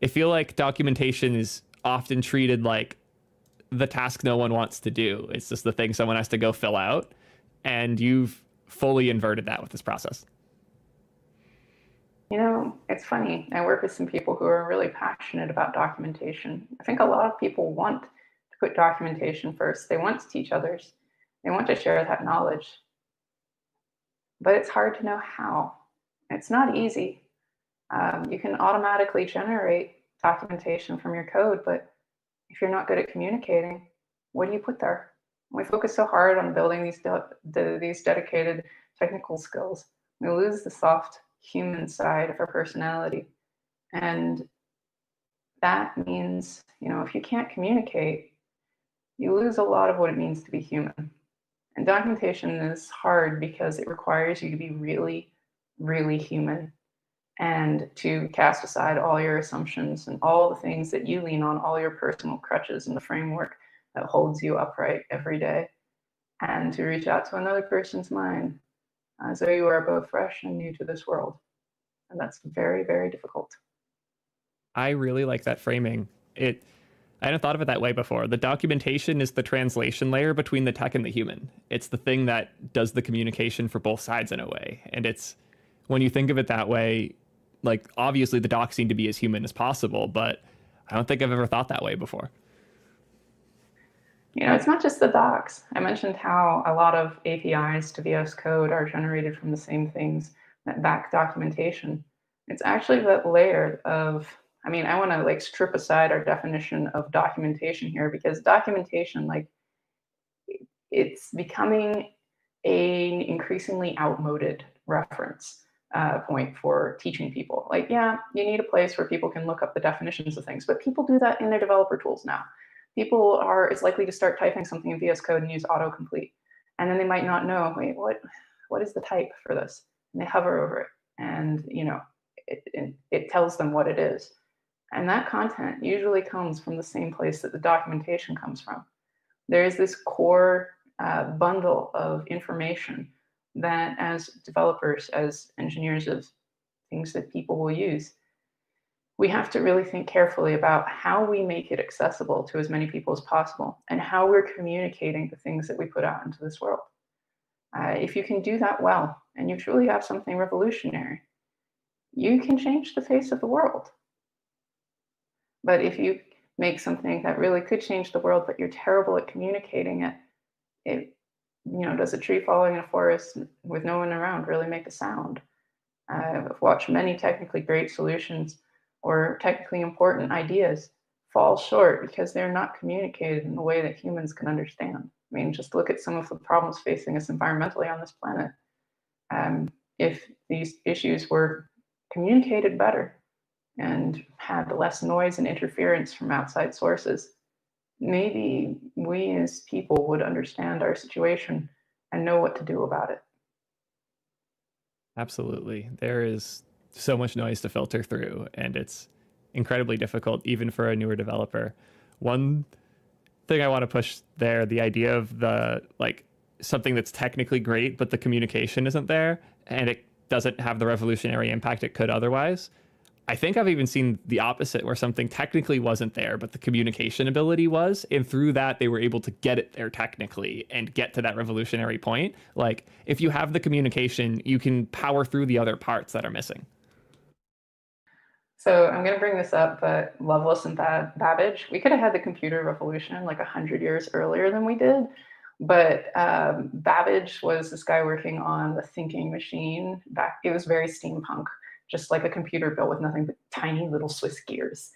I feel like documentation is often treated like the task no one wants to do. It's just the thing someone has to go fill out. And you've fully inverted that with this process. You know, it's funny. I work with some people who are really passionate about documentation. I think a lot of people want to put documentation first. They want to teach others. They want to share that knowledge. But it's hard to know how. It's not easy. Um, you can automatically generate documentation from your code, but if you're not good at communicating, what do you put there? We focus so hard on building these de- these dedicated technical skills. We lose the soft human side of our personality, and that means you know if you can't communicate, you lose a lot of what it means to be human. And documentation is hard because it requires you to be really, really human and to cast aside all your assumptions and all the things that you lean on, all your personal crutches and the framework that holds you upright every day, and to reach out to another person's mind as though you are both fresh and new to this world. And that's very, very difficult. I really like that framing. It I hadn't thought of it that way before. The documentation is the translation layer between the tech and the human. It's the thing that does the communication for both sides in a way. And it's when you think of it that way, like obviously the docs need to be as human as possible, but I don't think I've ever thought that way before. You know, it's not just the docs. I mentioned how a lot of APIs to VS Code are generated from the same things that back documentation. It's actually that layer of, I mean, I want to like strip aside our definition of documentation here because documentation, like, it's becoming an increasingly outmoded reference uh, point for teaching people. Like, yeah, you need a place where people can look up the definitions of things, but people do that in their developer tools now. People are, it's likely to start typing something in VS Code and use autocomplete. And then they might not know, wait, what, what is the type for this? And they hover over it and, you know, it, it, it tells them what it is. And that content usually comes from the same place that the documentation comes from. There is this core uh, bundle of information that as developers, as engineers of things that people will use, we have to really think carefully about how we make it accessible to as many people as possible and how we're communicating the things that we put out into this world. Uh, if you can do that well and you truly have something revolutionary, you can change the face of the world. But if you make something that really could change the world, but you're terrible at communicating it, it you know, does a tree falling in a forest with no one around really make a sound? I've watched many technically great solutions or technically important ideas fall short because they're not communicated in a way that humans can understand. I mean, just look at some of the problems facing us environmentally on this planet. Um, if these issues were communicated better and had less noise and interference from outside sources, maybe we as people would understand our situation and know what to do about it. Absolutely. There is so much noise to filter through, and it's incredibly difficult, even for a newer developer. One thing I want to push there the idea of the like something that's technically great, but the communication isn't there, and it doesn't have the revolutionary impact it could otherwise. I think I've even seen the opposite where something technically wasn't there, but the communication ability was. And through that, they were able to get it there technically and get to that revolutionary point. Like, if you have the communication, you can power through the other parts that are missing. So I'm going to bring this up, but Lovelace and Babbage, we could have had the computer revolution like 100 years earlier than we did. But um, Babbage was this guy working on the thinking machine. Back, it was very steampunk, just like a computer built with nothing but tiny little Swiss gears.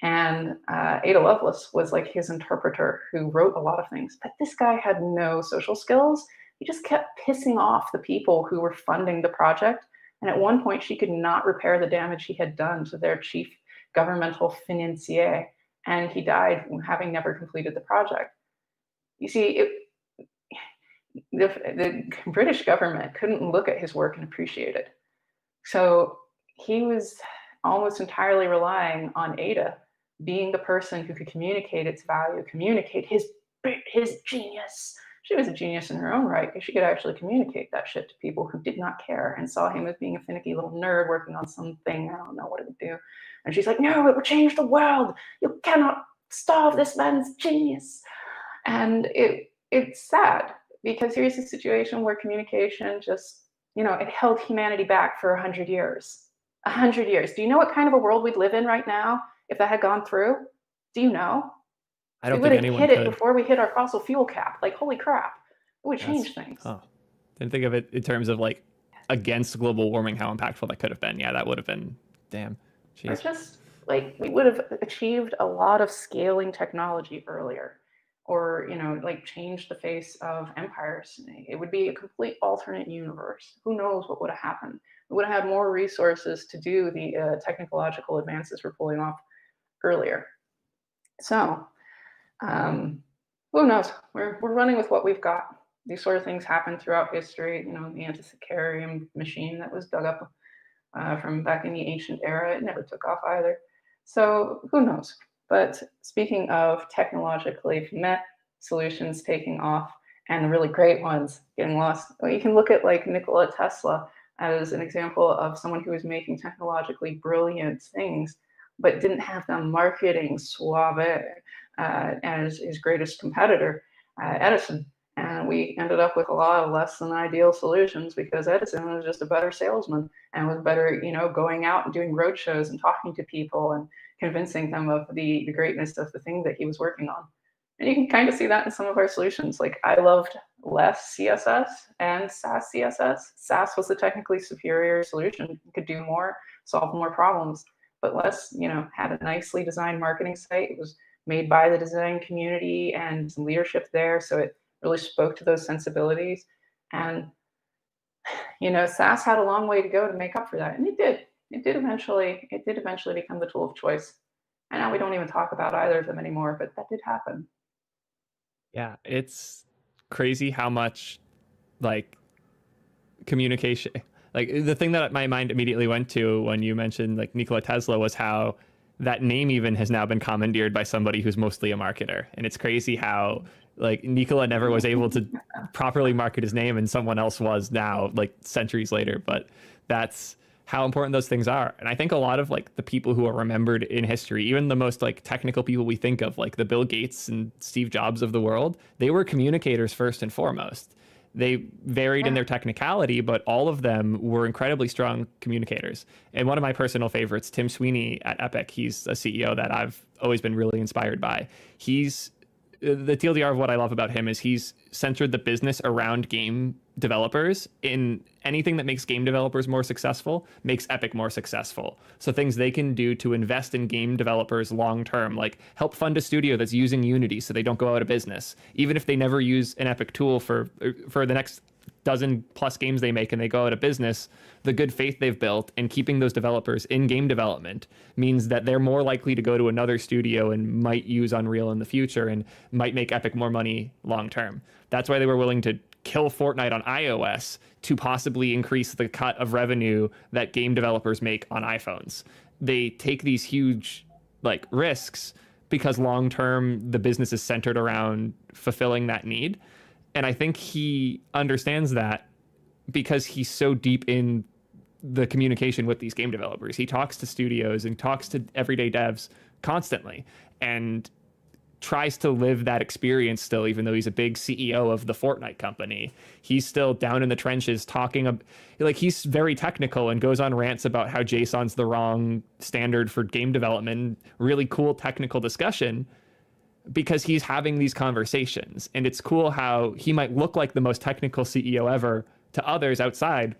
And uh, Ada Lovelace was like his interpreter who wrote a lot of things. But this guy had no social skills. He just kept pissing off the people who were funding the project. And at one point, she could not repair the damage he had done to their chief governmental financier. And he died having never completed the project. You see, it, the, the British government couldn't look at his work and appreciate it. So he was almost entirely relying on Ada being the person who could communicate its value, communicate his his genius. She was a genius in her own right because she could actually communicate that shit to people who did not care and saw him as being a finicky little nerd working on something. I don't know what it would do. And she's like, no, it will change the world. You cannot starve this man's genius. And it it's sad because here's a situation where communication just, you know, it held humanity back for a hundred years. A hundred years. Do you know what kind of a world we'd live in right now if that had gone through? Do you know? I don't we think anyone hit could. it before we hit our fossil fuel cap. Like, holy crap, it would change That's- things. Oh, didn't think of it in terms of like against global warming, how impactful that could have been. Yeah, that would have been. Damn. Or just like we would have achieved a lot of scaling technology earlier, or you know, like change the face of empires. It would be a complete alternate universe. Who knows what would have happened? We would have had more resources to do the uh, technological advances we're pulling off earlier. So, um, who knows? We're we're running with what we've got. These sort of things happen throughout history. You know, the Antikythera machine that was dug up uh, from back in the ancient era, it never took off either. So who knows? But speaking of technologically met solutions taking off and the really great ones getting lost, well, you can look at like Nikola Tesla as an example of someone who was making technologically brilliant things, but didn't have the marketing suave uh, as his greatest competitor, uh, Edison. And we ended up with a lot of less than ideal solutions because Edison was just a better salesman and was better, you know, going out and doing road shows and talking to people and convincing them of the, the greatness of the thing that he was working on. And you can kind of see that in some of our solutions. Like I loved less CSS and Sass CSS. Sass was the technically superior solution. Could do more, solve more problems. But less, you know, had a nicely designed marketing site. It was made by the design community and some leadership there. So it really spoke to those sensibilities. And you know, Sass had a long way to go to make up for that, and it did. It did eventually. It did eventually become the tool of choice. And now we don't even talk about either of them anymore, but that did happen. Yeah, it's crazy how much like communication like the thing that my mind immediately went to when you mentioned like Nikola Tesla was how that name even has now been commandeered by somebody who's mostly a marketer. And it's crazy how like Nikola never was able to properly market his name and someone else was now like centuries later, but that's how important those things are. And I think a lot of like the people who are remembered in history, even the most like technical people we think of, like the Bill Gates and Steve Jobs of the world, they were communicators first and foremost. They varied in their technicality, but all of them were incredibly strong communicators. And one of my personal favorites, Tim Sweeney at Epic, he's a CEO that I've always been really inspired by. He's the TLDR of what I love about him is he's centered the business around game developers in anything that makes game developers more successful makes epic more successful. So things they can do to invest in game developers long term like help fund a studio that's using unity so they don't go out of business. Even if they never use an epic tool for for the next dozen plus games they make and they go out of business the good faith they've built and keeping those developers in game development means that they're more likely to go to another studio and might use unreal in the future and might make epic more money long term that's why they were willing to kill Fortnite on iOS to possibly increase the cut of revenue that game developers make on iPhones. They take these huge like risks because long term the business is centered around fulfilling that need. And I think he understands that because he's so deep in the communication with these game developers. He talks to studios and talks to everyday devs constantly. And tries to live that experience still, even though he's a big CEO of the Fortnite company. He's still down in the trenches talking ab- like he's very technical and goes on rants about how JSON's the wrong standard for game development. Really cool technical discussion. Because he's having these conversations. And it's cool how he might look like the most technical CEO ever to others outside.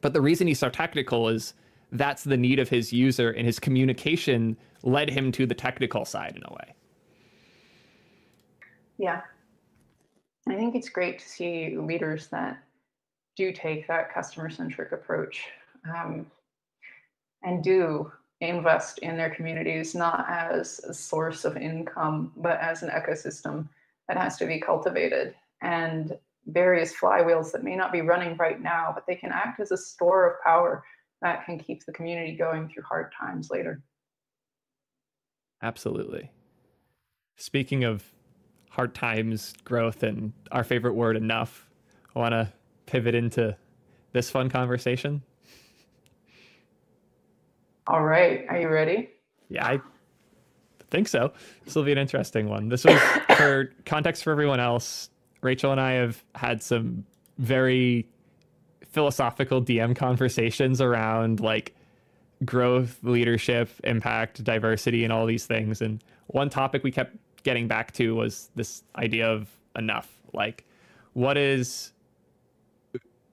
But the reason he's so technical is that's the need of his user, and his communication led him to the technical side in a way. Yeah. I think it's great to see leaders that do take that customer centric approach um, and do invest in their communities, not as a source of income, but as an ecosystem that has to be cultivated. And various flywheels that may not be running right now, but they can act as a store of power that can keep the community going through hard times later. Absolutely. Speaking of hard times, growth, and our favorite word, enough, I want to pivot into this fun conversation. All right. Are you ready? Yeah, I think so. This will be an interesting one. This was for context for everyone else. Rachel and I have had some very philosophical DM conversations around like growth, leadership, impact, diversity, and all these things. And one topic we kept getting back to was this idea of enough. Like, what is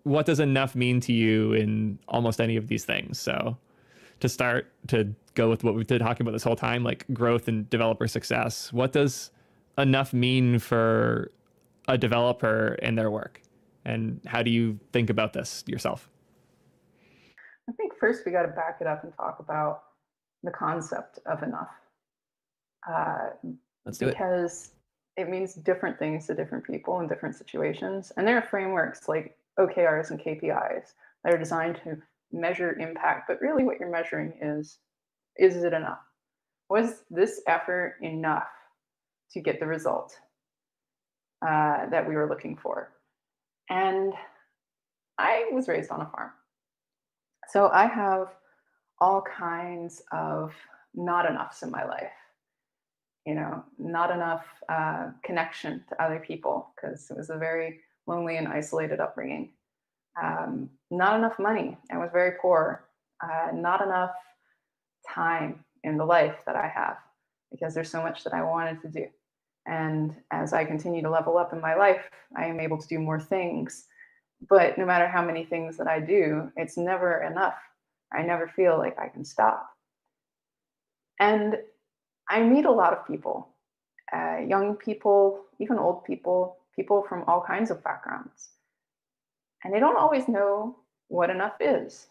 what does enough mean to you in almost any of these things? So, to start to go with what we've been talking about this whole time, like growth and developer success, what does enough mean for a developer in their work? And how do you think about this yourself? I think first we got to back it up and talk about the concept of enough. Uh, Let's do because it. it means different things to different people in different situations. And there are frameworks like OKRs and KPIs that are designed to measure impact, but really what you're measuring is is it enough? Was this effort enough to get the result uh, that we were looking for? And I was raised on a farm. So I have all kinds of not enoughs in my life. You know, not enough uh, connection to other people because it was a very lonely and isolated upbringing um, not enough money. I was very poor. Uh, not enough time in the life that I have because there's so much that I wanted to do. And as I continue to level up in my life, I am able to do more things. But no matter how many things that I do, it's never enough. I never feel like I can stop. And I meet a lot of people, uh, young people, even old people, people from all kinds of backgrounds and they don't always know what enough is.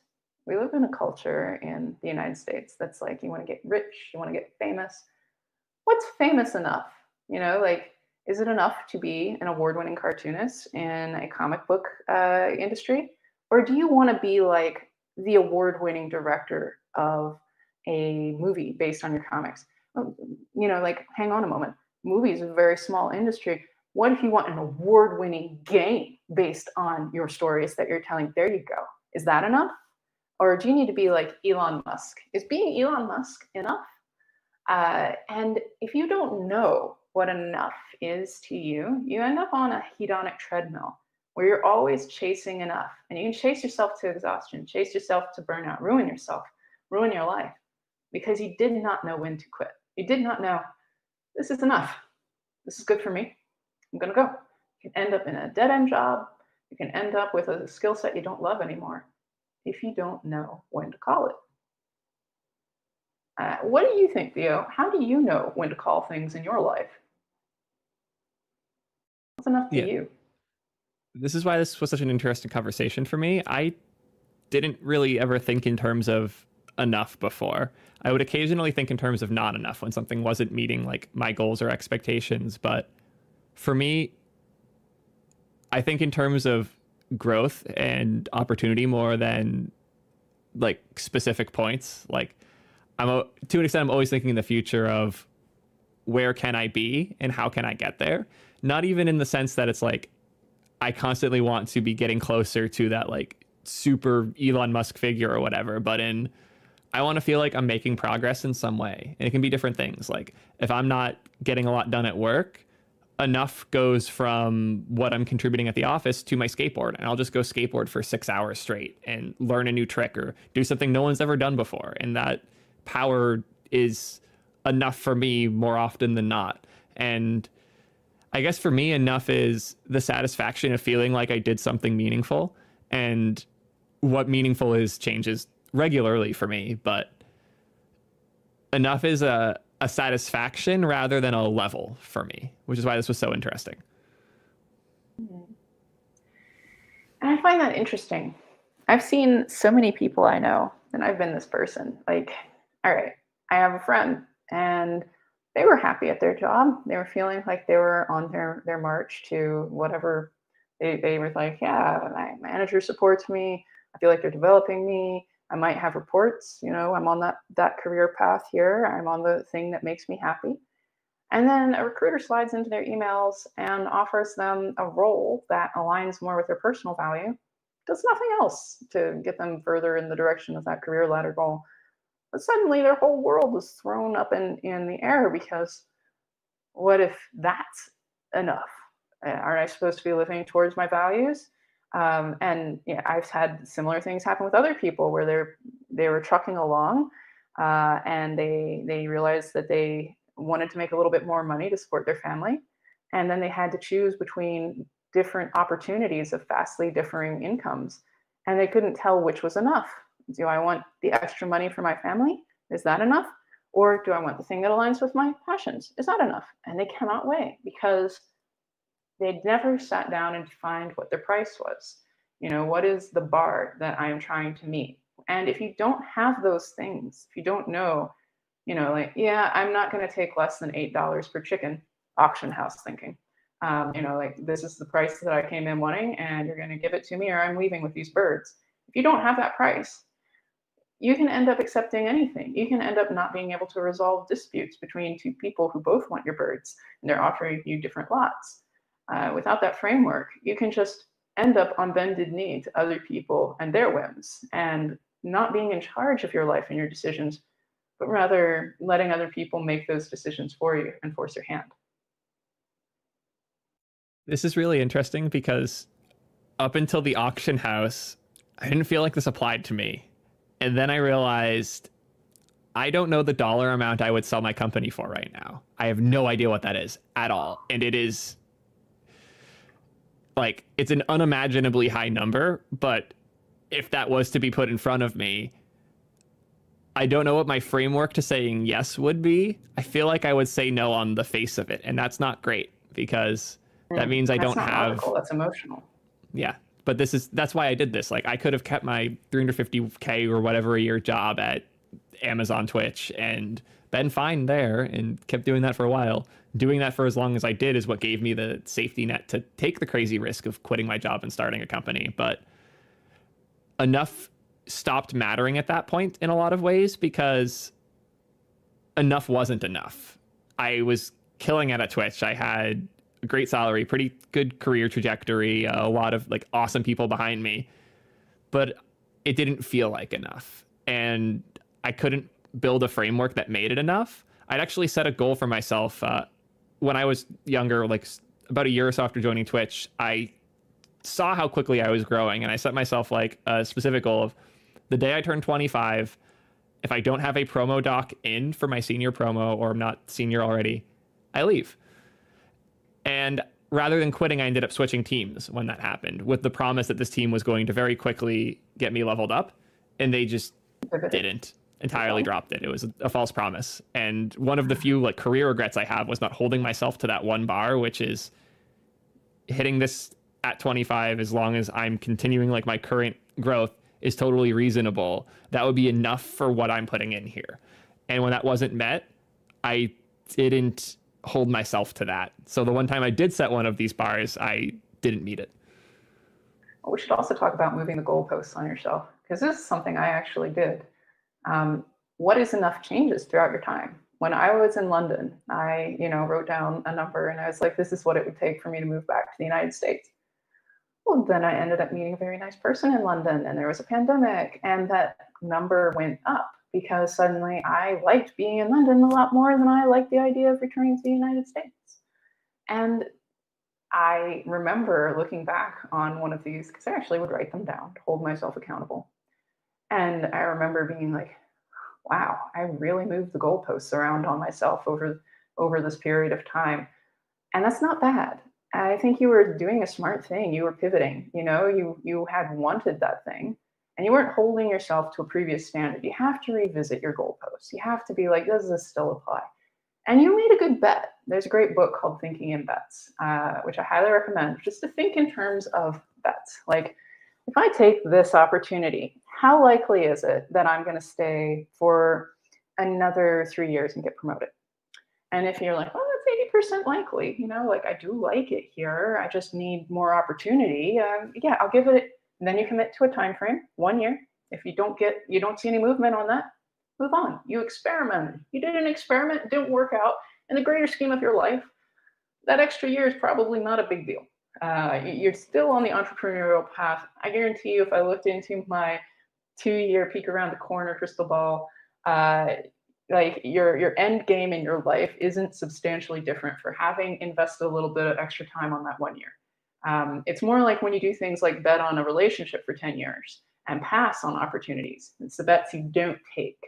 We live in a culture in the United States that's like, you want to get rich, you want to get famous. What's famous enough? You know, like, is it enough to be an award winning cartoonist in a comic book uh, industry? Or do you want to be like the award winning director of a movie based on your comics? You know, like, hang on a moment. Movies is a very small industry. What if you want an award winning game based on your stories that you're telling? There you go. Is that enough? Or do you need to be like Elon Musk? Is being Elon Musk enough? Uh, and if you don't know what enough is to you, you end up on a hedonic treadmill where you're always chasing enough. And you can chase yourself to exhaustion, chase yourself to burnout, ruin yourself, ruin your life because you did not know when to quit. You did not know this is enough. This is good for me. I'm going to go. You can end up in a dead end job. You can end up with a skill set you don't love anymore if you don't know when to call it. Uh, what do you think, Theo? How do you know when to call things in your life? What's enough to yeah. you? This is why this was such an interesting conversation for me. I didn't really ever think in terms of enough before. I would occasionally think in terms of not enough when something wasn't meeting like my goals or expectations, but for me, I think in terms of growth and opportunity more than like specific points. Like I'm to an extent, I'm always thinking in the future of where can I be and how can I get there. Not even in the sense that it's like I constantly want to be getting closer to that like super Elon Musk figure or whatever, but in I want to feel like I'm making progress in some way. And it can be different things. Like if I'm not getting a lot done at work, enough goes from what I'm contributing at the office to my skateboard. And I'll just go skateboard for six hours straight and learn a new trick or do something no one's ever done before. And that power is enough for me more often than not. And I guess for me, enough is the satisfaction of feeling like I did something meaningful. And what meaningful is changes regularly for me, but enough is a, a satisfaction rather than a level for me, which is why this was so interesting. And I find that interesting. I've seen so many people I know, and I've been this person. Like, all right, I have a friend, and they were happy at their job. They were feeling like they were on their their march to whatever. They they were like, yeah, my manager supports me. I feel like they're developing me. I might have reports, you know, I'm on that that career path here. I'm on the thing that makes me happy. And then a recruiter slides into their emails and offers them a role that aligns more with their personal value, does nothing else to get them further in the direction of that career ladder goal. But suddenly their whole world is thrown up in, in the air because what if that's enough? Aren't I supposed to be living towards my values? Um, and I've had similar things happen with other people where they're they were trucking along uh, and they they realized that they wanted to make a little bit more money to support their family, and then they had to choose between different opportunities of vastly differing incomes, and they couldn't tell which was enough. Do I want the extra money for my family? Is that enough? Or do I want the thing that aligns with my passions? Is that enough? And they cannot weigh because they never sat down and defined what their price was. You know, what is the bar that I'm trying to meet? And if you don't have those things, if you don't know, you know, like, yeah, I'm not going to take less than $8 per chicken, auction house thinking. Um, you know, like, this is the price that I came in wanting, and you're going to give it to me, or I'm leaving with these birds. If you don't have that price, you can end up accepting anything. You can end up not being able to resolve disputes between two people who both want your birds, and they're offering you different lots uh, without that framework, you can just end up on bended knee to other people and their whims and not being in charge of your life and your decisions, but rather letting other people make those decisions for you and force your hand. This is really interesting because up until the auction house, I didn't feel like this applied to me. And then I realized I don't know the dollar amount I would sell my company for right now. I have no idea what that is at all. And it is like it's an unimaginably high number, but if that was to be put in front of me, I don't know what my framework to saying yes would be. I feel like I would say no on the face of it, and that's not great because that hmm. means I don't have. Logical. That's emotional. Yeah, but this is that's why I did this. Like I could have kept my 350k or whatever a year job at Amazon Twitch and been fine there and kept doing that for a while doing that for as long as I did is what gave me the safety net to take the crazy risk of quitting my job and starting a company. But enough stopped mattering at that point in a lot of ways because enough wasn't enough. I was killing it at Twitch. I had a great salary, pretty good career trajectory, a lot of like awesome people behind me, but it didn't feel like enough. And I couldn't build a framework that made it enough. I'd actually set a goal for myself uh, when I was younger, like about a year or so after joining Twitch, I saw how quickly I was growing, and I set myself like a specific goal of the day I turn 25. If I don't have a promo doc in for my senior promo, or I'm not senior already, I leave. And rather than quitting, I ended up switching teams when that happened, with the promise that this team was going to very quickly get me leveled up, and they just didn't entirely dropped it. It was a, false promise. And one of the few like career regrets I have was not holding myself to that one bar, which is hitting this at 25 as long as I'm continuing like my current growth is totally reasonable. That would be enough for what I'm putting in here. And when that wasn't met, I didn't hold myself to that. So the one time I did set one of these bars, I didn't meet it. Well, we should also talk about moving the goalposts on yourself because this is something I actually did um, what is enough changes throughout your time? When I was in London, I, you know, wrote down a number and I was like, this is what it would take for me to move back to the United States. Well, then I ended up meeting a very nice person in London and there was a pandemic and that number went up because suddenly I liked being in London a lot more than I liked the idea of returning to the United States. And I remember looking back on one of these because I actually would write them down to hold myself accountable. And I remember being like, wow, I really moved the goalposts around on myself over over this period of time. And that's not bad. I think you were doing a smart thing. You were pivoting, you know, you you had wanted that thing and you weren't holding yourself to a previous standard. You have to revisit your goalposts. You have to be like, does this still apply? And you made a good bet. There's a great book called Thinking in Bets, uh, which I highly recommend, just to think in terms of bets. Like, if I take this opportunity, how likely is it that I'm going to stay for another three years and get promoted? And if you're like, well, that's 80% likely, you know, like I do like it here, I just need more opportunity. Uh, yeah, I'll give it. then you commit to a time frame, one year. If you don't get, you don't see any movement on that, move on. You experimented. You did an experiment, didn't work out. In the greater scheme of your life, that extra year is probably not a big deal. Uh, you're still on the entrepreneurial path. I guarantee you, if I looked into my two-year peek around the corner crystal ball, uh, like your your end game in your life isn't substantially different for having invested a little bit of extra time on that one year. Um, it's more like when you do things like bet on a relationship for 10 years and pass on opportunities. It's the bets you don't take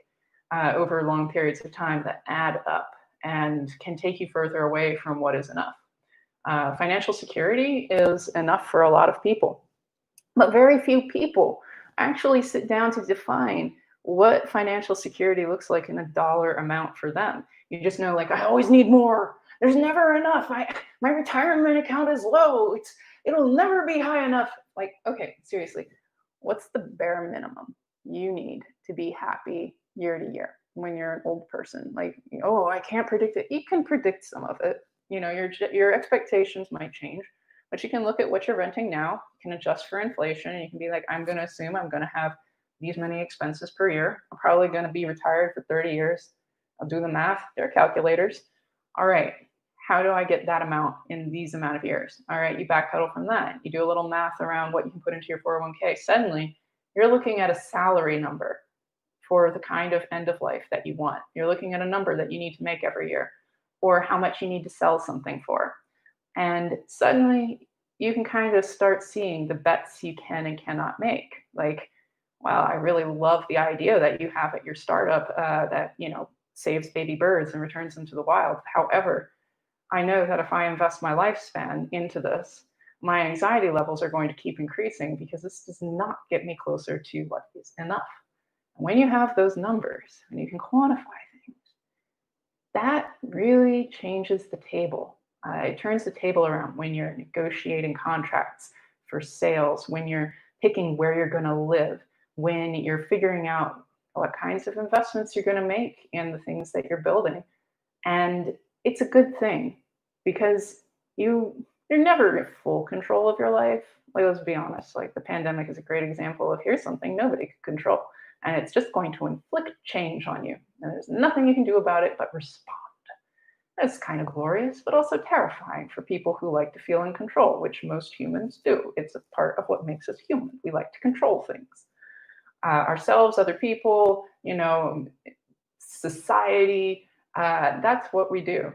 uh, over long periods of time that add up and can take you further away from what is enough. Uh, financial security is enough for a lot of people, but very few people actually sit down to define what financial security looks like in a dollar amount for them. You just know, like, I always need more. There's never enough. I, my retirement account is low. It's it'll never be high enough. Like, okay, seriously, what's the bare minimum you need to be happy year to year when you're an old person? Like, oh, I can't predict it. You can predict some of it. You know, your your expectations might change, but you can look at what you're renting now. You can adjust for inflation, and you can be like, I'm going to assume I'm going to have these many expenses per year. I'm probably going to be retired for 30 years. I'll do the math. There are calculators. All right. How do I get that amount in these amount of years? All right. You backpedal from that. You do a little math around what you can put into your 401k. Suddenly, you're looking at a salary number for the kind of end of life that you want. You're looking at a number that you need to make every year or how much you need to sell something for. And suddenly, you can kind of start seeing the bets you can and cannot make. Like, wow, I really love the idea that you have at your startup uh, that, you know, saves baby birds and returns them to the wild. However, I know that if I invest my lifespan into this, my anxiety levels are going to keep increasing because this does not get me closer to what is enough. When you have those numbers and you can quantify things, that really changes the table. Uh, it turns the table around when you're negotiating contracts for sales, when you're picking where you're going to live, when you're figuring out what kinds of investments you're going to make in the things that you're building. And it's a good thing because you you're never in full control of your life. Like let's be honest, like the pandemic is a great example of here's something nobody could control. And it's just going to inflict change on you. And there's nothing you can do about it but respond. That's kind of glorious, but also terrifying for people who like to feel in control, which most humans do. It's a part of what makes us human. We like to control things uh, ourselves, other people, you know, society. Uh, that's what we do.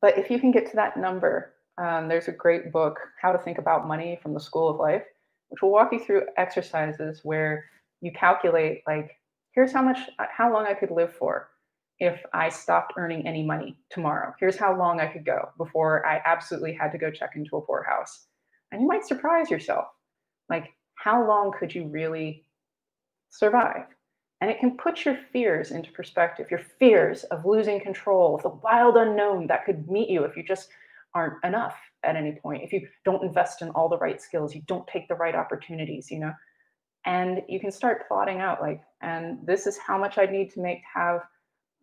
But if you can get to that number, um, there's a great book, How to Think About Money from the School of Life, which will walk you through exercises where you calculate, like, here's how much, uh, how long I could live for if I stopped earning any money tomorrow. Here's how long I could go before I absolutely had to go check into a poorhouse. And you might surprise yourself. Like, how long could you really survive. And it can put your fears into perspective, your fears of losing control, of the wild unknown that could meet you if you just aren't enough at any point, if you don't invest in all the right skills, you don't take the right opportunities, you know. And you can start plotting out like, and this is how much I need to make to have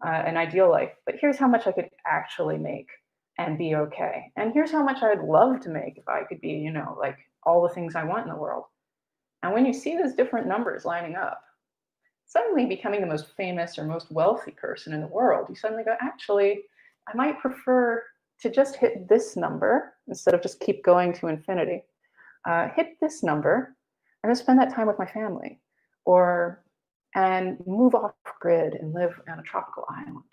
uh, an ideal life, but here's how much I could actually make and be okay. And here's how much I'd love to make if I could be, you know, like all the things I want in the world. And when you see those different numbers lining up, suddenly becoming the most famous or most wealthy person in the world, you suddenly go, actually, I might prefer to just hit this number instead of just keep going to infinity. Uh, hit this number and just spend that time with my family or and move off grid and live on a tropical island.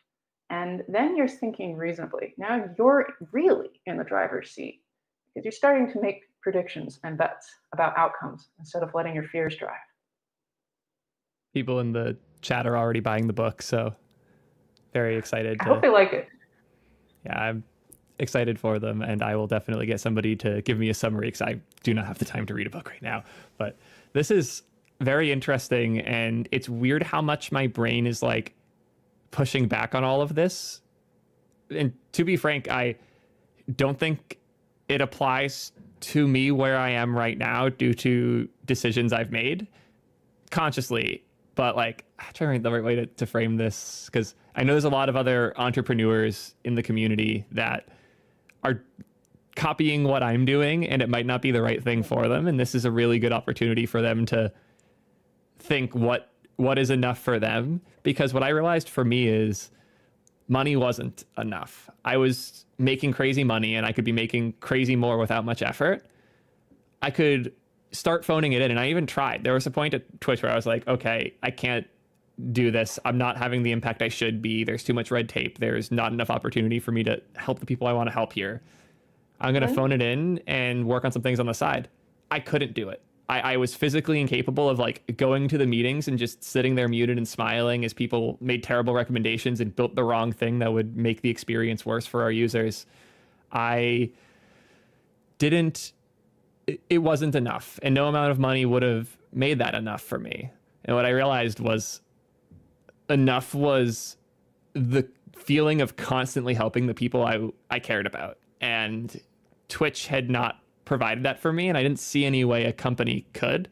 And then you're thinking reasonably. Now you're really in the driver's seat because you're starting to make predictions and bets about outcomes instead of letting your fears drive. People in the chat are already buying the book, so very excited. I hope they like it. yeah, I'm excited for them, and I will definitely get somebody to give me a summary because I do not have the time to read a book right now. But this is very interesting, and it's weird how much my brain is like pushing back on all of this. And to be frank, I don't think it applies to me where I am right now due to decisions I've made consciously. But like, I'm trying to think the right way to, to frame this because I know there's a lot of other entrepreneurs in the community that are copying what I'm doing and it might not be the right thing for them. And this is a really good opportunity for them to think what what is enough for them. Because what I realized for me is money wasn't enough. I was making crazy money and I could be making crazy more without much effort. I could start phoning it in. And I even tried. There was a point at Twitch where I was like, okay, I can't do this. I'm not having the impact I should be. There's too much red tape. There's not enough opportunity for me to help the people I want to help here. I'm going to phone it in and work on some things on the side. I couldn't do it. I, I was physically incapable of like going to the meetings and just sitting there muted and smiling as people made terrible recommendations and built the wrong thing that would make the experience worse for our users. I didn't, it, it wasn't enough. And no amount of money would have made that enough for me. And what I realized was enough was the feeling of constantly helping the people I I cared about. And Twitch had not provided that for me and I didn't see any way a company could.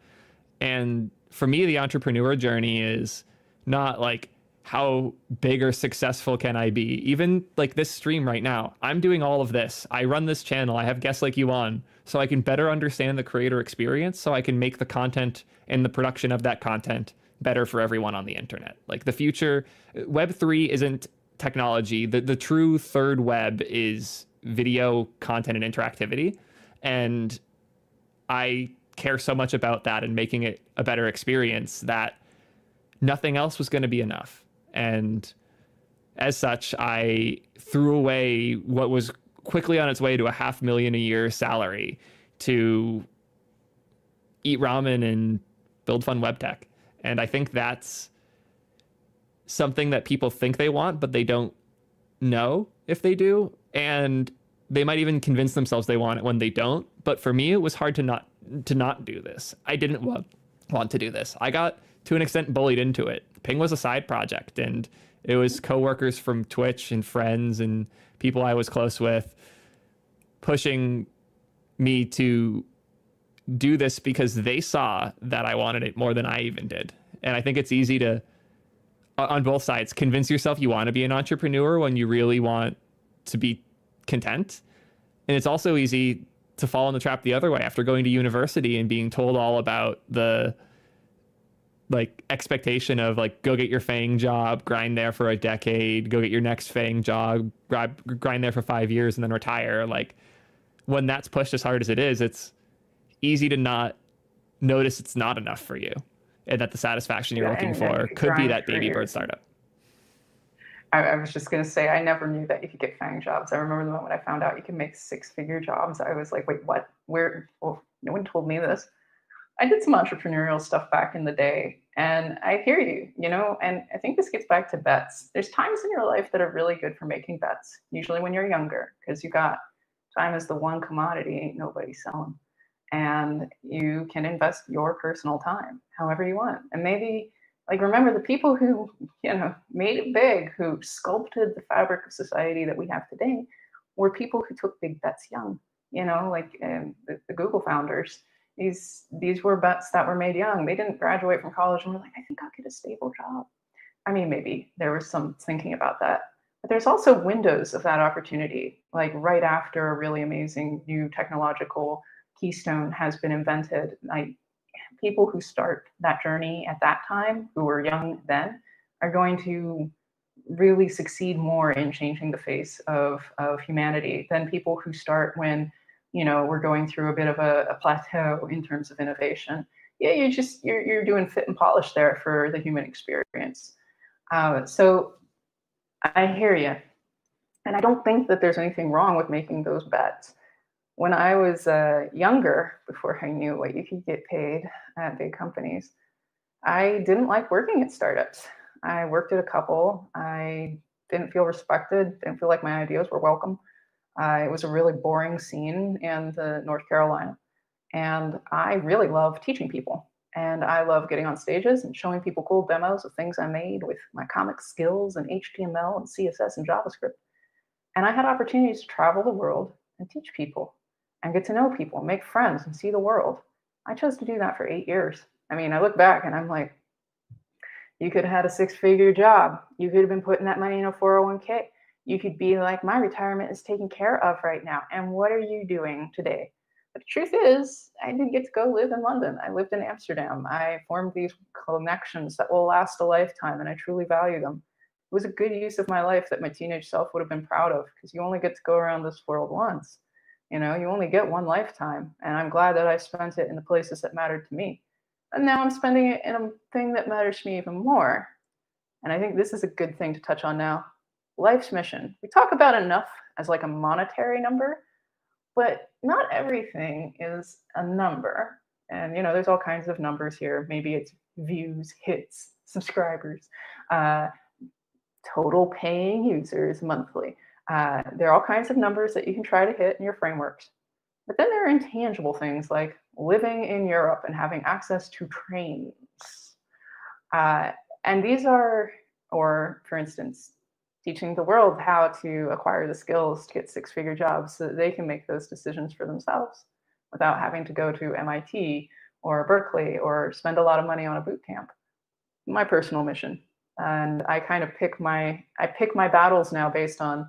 And for me the entrepreneur journey is not like how big or successful can I be? Even like this stream right now, I'm doing all of this. I run this channel. I have guests like you on so I can better understand the creator experience so I can make the content and the production of that content better for everyone on the internet. Like the future, Web3 isn't technology. The, the true third web is video content and interactivity. And I care so much about that and making it a better experience that nothing else was going to be enough. And as such, I threw away what was quickly on its way to a half million a year salary to eat ramen and build fun web tech. And I think that's something that people think they want, but they don't know if they do. And they might even convince themselves they want it when they don't. But for me, it was hard to not to not do this. I didn't want want to do this. I got to an extent bullied into it. Ping was a side project and it was coworkers from Twitch and friends and people I was close with pushing me to do this because they saw that I wanted it more than I even did. And I think it's easy to, on both sides, convince yourself you want to be an entrepreneur when you really want to be content. And it's also easy to fall in the trap the other way after going to university and being told all about the like expectation of like go get your FAANG job, grind there for a decade, go get your next FAANG job, grab, grind there for five years, and then retire. Like when that's pushed as hard as it is, it's easy to not notice it's not enough for you and that the satisfaction you're yeah, looking for could be that baby bird startup. I, I was just going to say, I never knew that you could get FAANG jobs. I remember the moment I found out you can make six figure jobs. I was like, wait, what? Where? Well, no one told me this. I did some entrepreneurial stuff back in the day, and I hear you, you know, and I think this gets back to bets. There's times in your life that are really good for making bets, usually when you're younger, because you got time is the one commodity ain't nobody selling and you can invest your personal time however you want. And maybe, like, remember the people who, you know, made it big, who sculpted the fabric of society that we have today, were people who took big bets young. You know, like um, the, the Google founders. These these were bets that were made young. They didn't graduate from college and were like, I think I'll get a stable job. I mean, maybe there was some thinking about that. But there's also windows of that opportunity, like right after a really amazing new technological keystone has been invented, like people who start that journey at that time, who were young then, are going to really succeed more in changing the face of, of humanity than people who start when you know we're going through a bit of a, a plateau in terms of innovation. Yeah you're just you're, you're doing fit and polish there for the human experience. Uh, so i hear you and i don't think that there's anything wrong with making those bets when I was uh, younger, before I knew what you could get paid at big companies, I didn't like working at startups. I worked at a couple. I didn't feel respected, didn't feel like my ideas were welcome. Uh, it was a really boring scene in the North Carolina. And I really love teaching people. And I love getting on stages and showing people cool demos of things I made with my comic skills and HTML and CSS and JavaScript. And I had opportunities to travel the world and teach people and get to know people, make friends, and see the world. I chose to do that for eight years. I mean, I look back and I'm like, you could have had a six figure job. You could have been putting that money in a 401k. You could be like, my retirement is taken care of right now. And what are you doing today? But the truth is, I didn't get to go live in London. I lived in Amsterdam. I formed these connections that will last a lifetime, and I truly value them. It was a good use of my life that my teenage self would have been proud of because you only get to go around this world once. You know, you only get one lifetime. And I'm glad that I spent it in the places that mattered to me. And now I'm spending it in a thing that matters to me even more. And I think this is a good thing to touch on now. Life's mission. We talk about enough as like a monetary number, but not everything is a number. And you know, there's all kinds of numbers here. Maybe it's views, hits, subscribers, uh, total paying users monthly. Uh, there are all kinds of numbers that you can try to hit in your frameworks. But then there are intangible things like living in Europe and having access to trains. Uh, and these are, or for instance, teaching the world how to acquire the skills to get six figure jobs so that they can make those decisions for themselves without having to go to MIT or Berkeley or spend a lot of money on a boot camp. My personal mission. And I kind of pick my I pick my battles now based on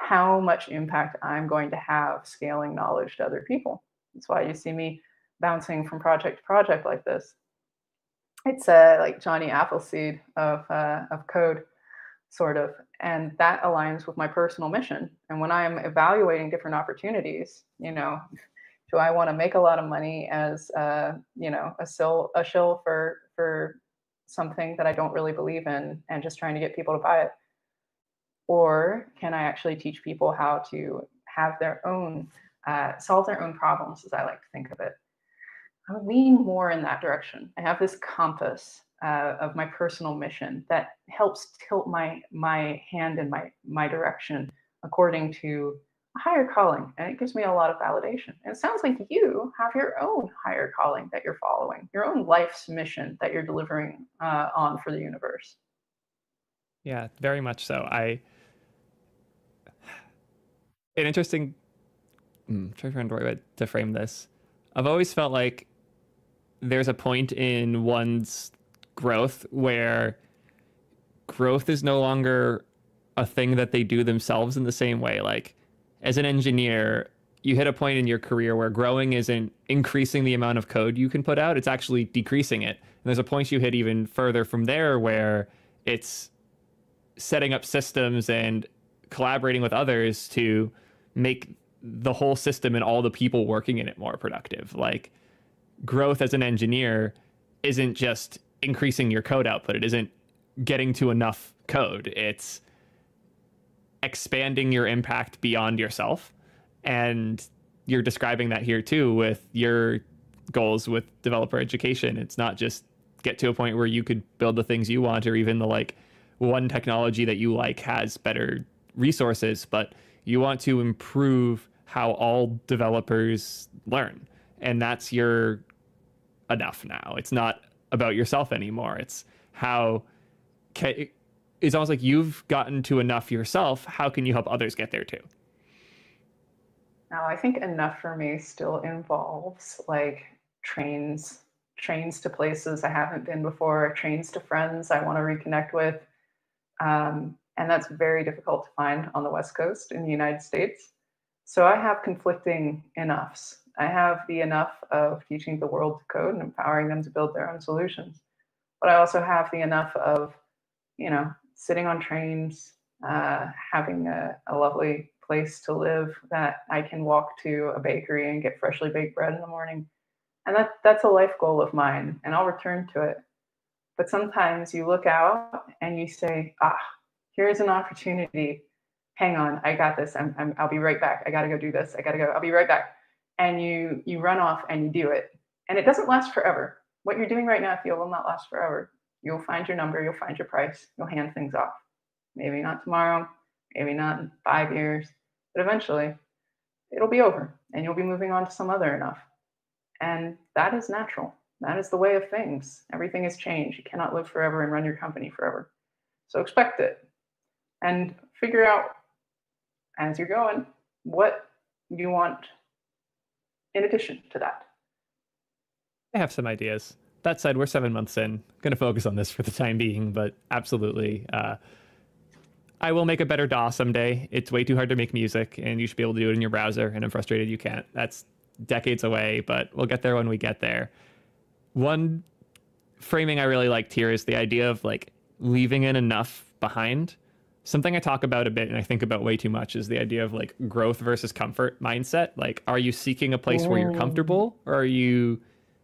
how much impact I'm going to have scaling knowledge to other people. That's why you see me bouncing from project to project like this. It's uh, like Johnny Appleseed of, uh, of code, sort of. And that aligns with my personal mission. And when I'm evaluating different opportunities, you know, do I want to make a lot of money as, uh, you know, a, sil- a shill for, for something that I don't really believe in and just trying to get people to buy it? Or can I actually teach people how to have their own uh, solve their own problems, as I like to think of it. I lean more in that direction. I have this compass uh, of my personal mission that helps tilt my my hand in my my direction according to a higher calling, and it gives me a lot of validation. And it sounds like you have your own higher calling that you're following, your own life's mission that you're delivering uh, on for the universe. Yeah, very much so. I an interesting mm, trying to find the right way to frame this. I've always felt like there's a point in one's growth where growth is no longer a thing that they do themselves in the same way. Like as an engineer, you hit a point in your career where growing isn't increasing the amount of code you can put out, it's actually decreasing it. And there's a point you hit even further from there where it's setting up systems and collaborating with others to make the whole system and all the people working in it more productive. Like growth as an engineer isn't just increasing your code output. It isn't getting to enough code. It's expanding your impact beyond yourself. And you're describing that here too with your goals with developer education. It's not just get to a point where you could build the things you want or even the like one technology that you like has better resources, but you want to improve how all developers learn. And that's your enough now. It's not about yourself anymore. It's how it's almost like you've gotten to enough yourself. How can you help others get there too? Now, I think enough for me still involves like trains, trains to places I haven't been before, trains to friends I want to reconnect with. Um, and that's very difficult to find on the West Coast in the United States. So I have conflicting enoughs. I have the enough of teaching the world to code and empowering them to build their own solutions. But I also have the enough of, you know, sitting on trains, uh, having a, a lovely place to live that I can walk to a bakery and get freshly baked bread in the morning. And that, that's a life goal of mine, and I'll return to it. But sometimes you look out and you say, ah, here's an opportunity hang on, I got this. I'm, I'm, I'll be right back. I got to go do this. I got to go. I'll be right back. And you, you run off and you do it. And it doesn't last forever. What you're doing right now, Theo, will not last forever. You'll find your number. You'll find your price. You'll hand things off. Maybe not tomorrow, maybe not in five years, but eventually it'll be over and you'll be moving on to some other enough. And that is natural. That is the way of things. Everything is change. You cannot live forever and run your company forever. So expect it and figure out as you're going what you want in addition to that. I have some ideas. That said, we're seven months in. Going to focus on this for the time being, but absolutely. Uh, I will make a better DAW someday. It's way too hard to make music, and you should be able to do it in your browser, and I'm frustrated you can't. That's decades away, but we'll get there when we get there. One framing I really liked here is the idea of like leaving in enough behind. Something I talk about a bit and I think about way too much is the idea of like growth versus comfort mindset. Like, are you seeking a place where you're comfortable, oh. or are you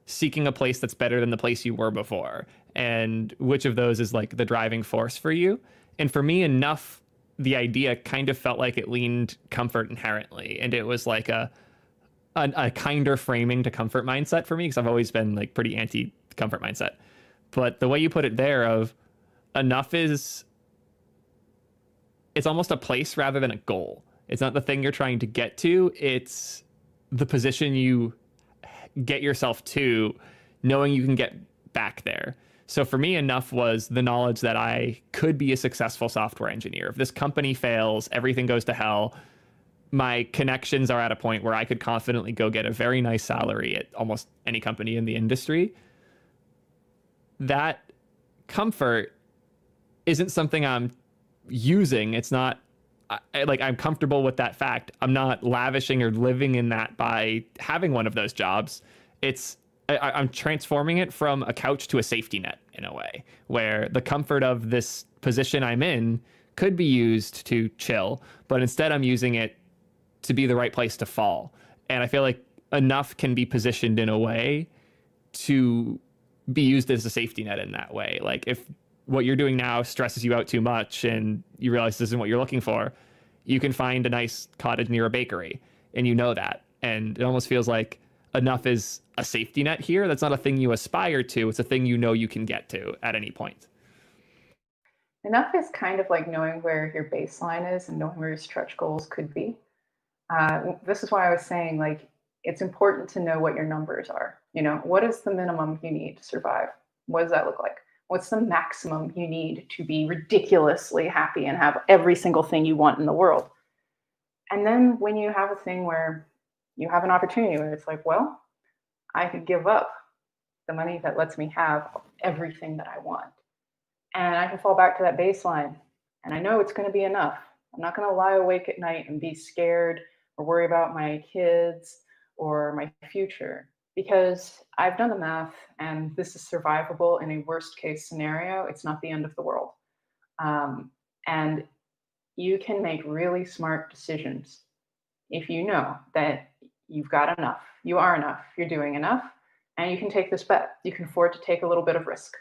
seeking a place that's better than the place you were before? And which of those is like the driving force for you? And for me, enough, the idea kind of felt like it leaned comfort inherently. And it was like a, a, a kinder framing to comfort mindset for me because I've always been like pretty anti comfort mindset. But the way you put it there of enough is it's almost a place rather than a goal. It's not the thing you're trying to get to, it's the position you get yourself to knowing you can get back there. So for me, enough was the knowledge that I could be a successful software engineer. If this company fails, everything goes to hell. My connections are at a point where I could confidently go get a very nice salary at almost any company in the industry. That comfort isn't something I'm using. It's not I, like I'm comfortable with that fact. I'm not lavishing or living in that by having one of those jobs. It's I, am transforming it from a couch to a safety net in a way, where the comfort of this position I'm in could be used to chill, but instead I'm using it to be the right place to fall. And I feel like enough can be positioned in a way to be used as a safety net in that way. Like if what you're doing now stresses you out too much and you realize this isn't what you're looking for, you can find a nice cottage near a bakery and you know that. And it almost feels like enough is a safety net here. That's not a thing you aspire to, it's a thing you know you can get to at any point. Enough is kind of like knowing where your baseline is and knowing where your stretch goals could be. Uh, this is why I was saying, like, it's important to know what your numbers are. You know, what is the minimum you need to survive? What does that look like? What's the maximum you need to be ridiculously happy and have every single thing you want in the world? And then when you have a thing where you have an opportunity where it's like, well, I could give up the money that lets me have everything that I want. And I can fall back to that baseline. And I know it's going to be enough. I'm not going to lie awake at night and be scared or worry about my kids or my future because I've done the math and this is survivable in a worst case scenario. It's not the end of the world. Um, and you can make really smart decisions if you know that you've got enough, you are enough, you're doing enough, and you can take this bet. You can afford to take a little bit of risk.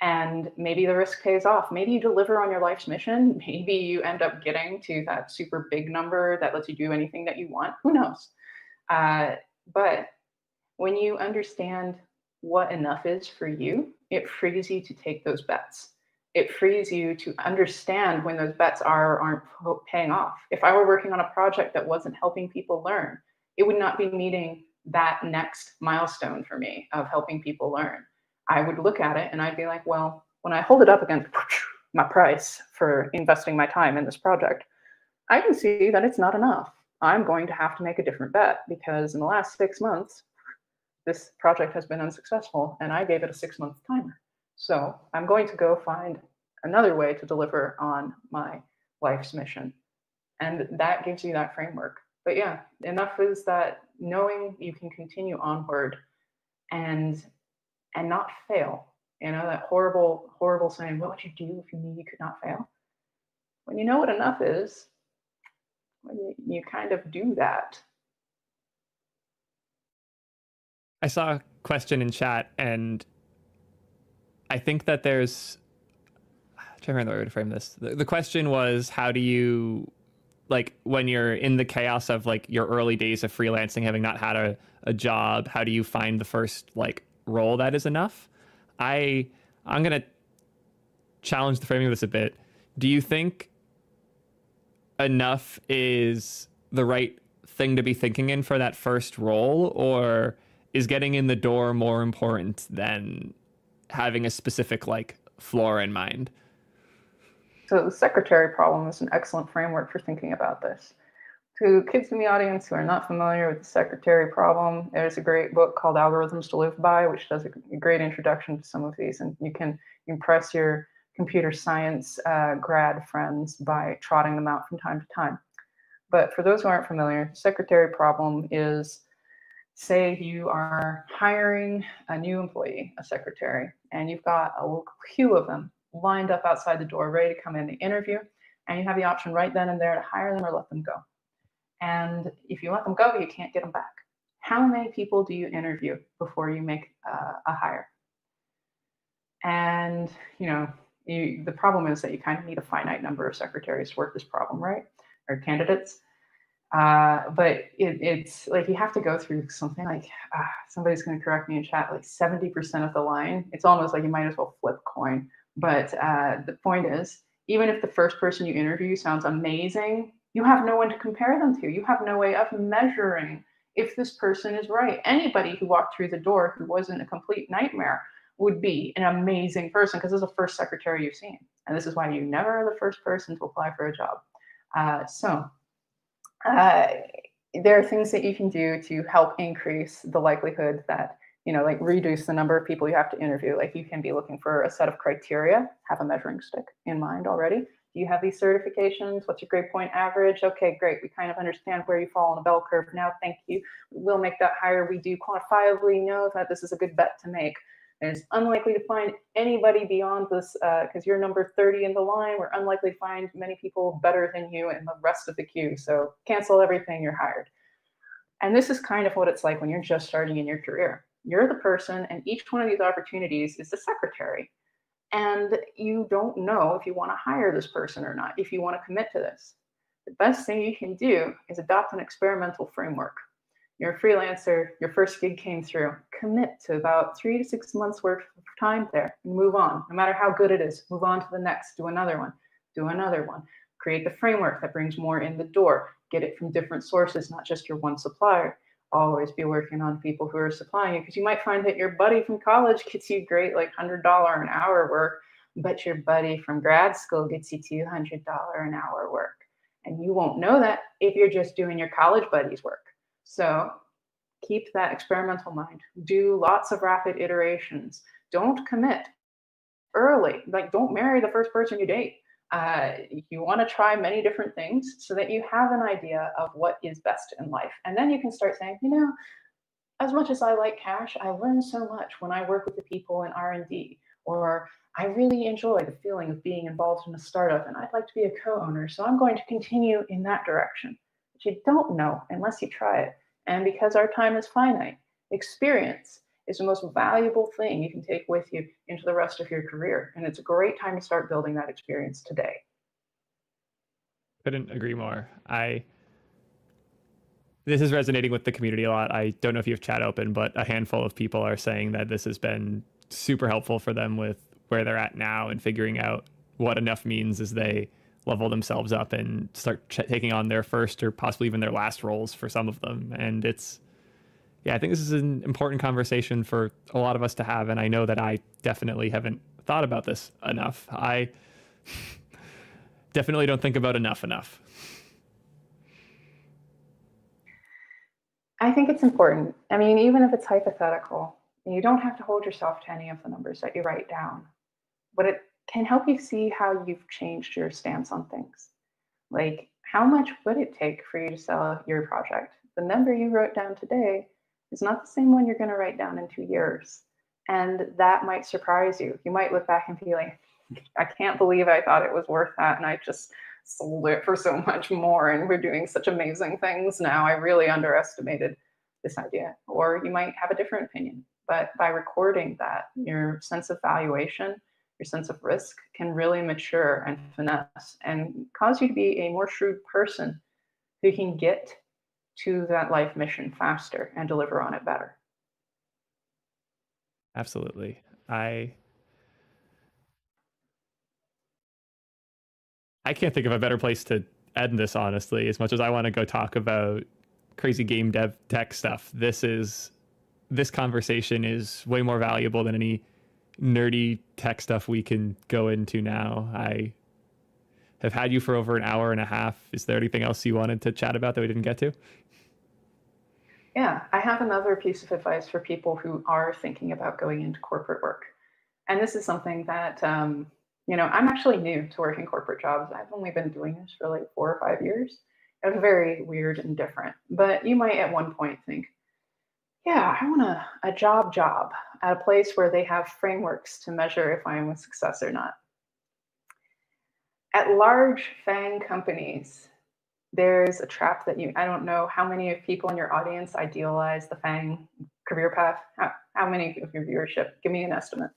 And maybe the risk pays off. Maybe you deliver on your life's mission. Maybe you end up getting to that super big number that lets you do anything that you want. Who knows? Uh, but when you understand what enough is for you, it frees you to take those bets. It frees you to understand when those bets are aren't paying off. If I were working on a project that wasn't helping people learn, it would not be meeting that next milestone for me of helping people learn. I would look at it and I'd be like, well, when I hold it up against my price for investing my time in this project, I can see that it's not enough. I'm going to have to make a different bet because in the last six months, this project has been unsuccessful and I gave it a six month timer. So I'm going to go find another way to deliver on my life's mission. And that gives you that framework but yeah, enough is that knowing you can continue onward and and not fail. You know, that horrible, horrible saying, what would you do if you knew you could not fail? When you know what enough is, you kind of do that. I saw a question in chat and I think that there's I'm trying to remember the way to frame this. The, the question was how do you like when you're in the chaos of like your early days of freelancing having not had a, a job how do you find the first like role that is enough i i'm gonna challenge the framing of this a bit do you think enough is the right thing to be thinking in for that first role, or is getting in the door more important than having a specific like floor in mind? So the secretary problem is an excellent framework for thinking about this. To kids in the audience who are not familiar with the secretary problem, there's a great book called Algorithms to Live By, which does a great introduction to some of these, and you can impress your computer science uh, grad friends by trotting them out from time to time. But for those who aren't familiar, secretary problem is say you are hiring a new employee, a secretary, and you've got a queue of them lined up outside the door, ready to come in the interview, and you have the option right then and there to hire them or let them go. And if you let them go, you can't get them back. How many people do you interview before you make uh, a hire? And you know, you, the problem is that you kind of need a finite number of secretaries to work this problem, right? Or candidates. Uh, but it, it's like you have to go through something like uh, somebody's going to correct me in chat like 70% of the line it's almost like you might as well flip coin but uh, the point is, even if the first person you interview sounds amazing, you have no one to compare them to. You have no way of measuring if this person is right. Anybody who walked through the door who wasn't a complete nightmare would be an amazing person because this is the first secretary you've seen. And this is why you never are the first person to apply for a job. Uh, so uh, there are things that you can do to help increase the likelihood that you know, like reduce the number of people you have to interview. Like you can be looking for a set of criteria, have a measuring stick in mind already. Do you have these certifications? What's your grade point average? Okay, great. We kind of understand where you fall on the bell curve now. Thank you. We'll make that hire. We do quantifiably know that this is a good bet to make. And it's unlikely to find anybody beyond this because uh, you're number 30 in the line. We're unlikely to find many people better than you in the rest of the queue. So cancel everything, you're hired. And this is kind of what it's like when you're just starting in your career. You're the person, and each one of these opportunities is the secretary. And you don't know if you want to hire this person or not, if you want to commit to this. The best thing you can do is adopt an experimental framework. You're a freelancer, your first gig came through, commit to about three to six months worth of time there and move on. No matter how good it is, move on to the next, do another one, do another one. Create the framework that brings more in the door. Get it from different sources, not just your one supplier always be working on people who are supplying you because you might find that your buddy from college gets you great like $100 an hour work but your buddy from grad school gets you $200 an hour work and you won't know that if you're just doing your college buddies work so keep that experimental mind do lots of rapid iterations don't commit early like don't marry the first person you date uh, you want to try many different things so that you have an idea of what is best in life. And then you can start saying, you know, as much as I like cash, I learn so much when I work with the people in R&D, or I really enjoy the feeling of being involved in a startup and I'd like to be a co-owner. So I'm going to continue in that direction. But you don't know unless you try it. And because our time is finite, experience is the most valuable thing you can take with you into the rest of your career. And it's a great time to start building that experience today. Couldn't agree more. I this is resonating with the community a lot. I don't know if you have chat open, but a handful of people are saying that this has been super helpful for them with where they're at now and figuring out what enough means as they level themselves up and start ch- taking on their first or possibly even their last roles for some of them. And it's yeah, I think this is an important conversation for a lot of us to have. And I know that I definitely haven't thought about this enough. I definitely don't think about enough enough. I think it's important. I mean, even if it's hypothetical, you don't have to hold yourself to any of the numbers that you write down, but it can help you see how you've changed your stance on things. Like, how much would it take for you to sell your project? The number you wrote down today is not the same one you're going to write down in two years. And that might surprise you. You might look back and be like, I can't believe I thought it was worth that. And I just sold it for so much more. And we're doing such amazing things now. I really underestimated this idea. Or you might have a different opinion. But by recording that, your sense of valuation, your sense of risk can really mature and finesse and cause you to be a more shrewd person who can get to that life mission faster and deliver on it better. Absolutely. I I can't think of a better place to end this, honestly. As much as I want to go talk about crazy game dev tech stuff, this is this conversation is way more valuable than any nerdy tech stuff we can go into now. I have had you for over an hour and a half. Is there anything else you wanted to chat about that we didn't get to? Yeah, I have another piece of advice for people who are thinking about going into corporate work. And this is something that, um, you know, I'm actually new to working corporate jobs. I've only been doing this for like four or five years. It's very weird and different. But you might at one point think, yeah, I want a, a job job at a place where they have frameworks to measure if I am a success or not. At large FAANG companies, there's a trap that you, I don't know how many of people in your audience idealize the FAANG career path. How, how many of your viewership? Give me an estimate.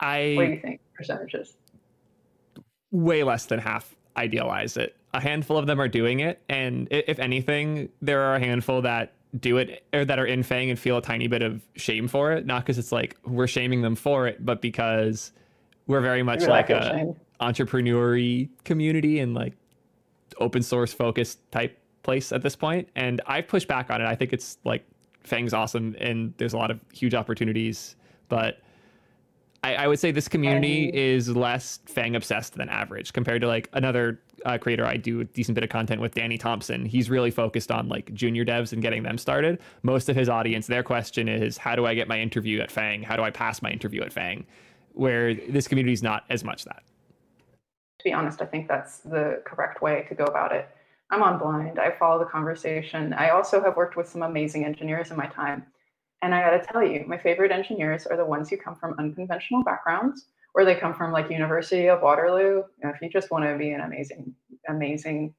I what do you think percentages? Way less than half idealize it. A handful of them are doing it, and if anything, there are a handful that do it or that are in FAANG and feel a tiny bit of shame for it. Not because it's like we're shaming them for it, but because we're very much like a entrepreneurial community and like open source focused type place at this point. And I've pushed back on it. I think it's like FAANG's awesome and there's a lot of huge opportunities, but I, I would say this community is less FAANG obsessed than average compared to like another uh, creator I do a decent bit of content with, Danny Thompson. He's really focused on like junior devs and getting them started. Most of his audience, their question is, how do I get my interview at FAANG? How do I pass my interview at FAANG? Where this community is not as much that. To be honest, I think that's the correct way to go about it. I'm on blind. I follow the conversation. I also have worked with some amazing engineers in my time. And I got to tell you, my favorite engineers are the ones who come from unconventional backgrounds, or they come from like University of Waterloo. You know, if you just want to be an amazing, amazing,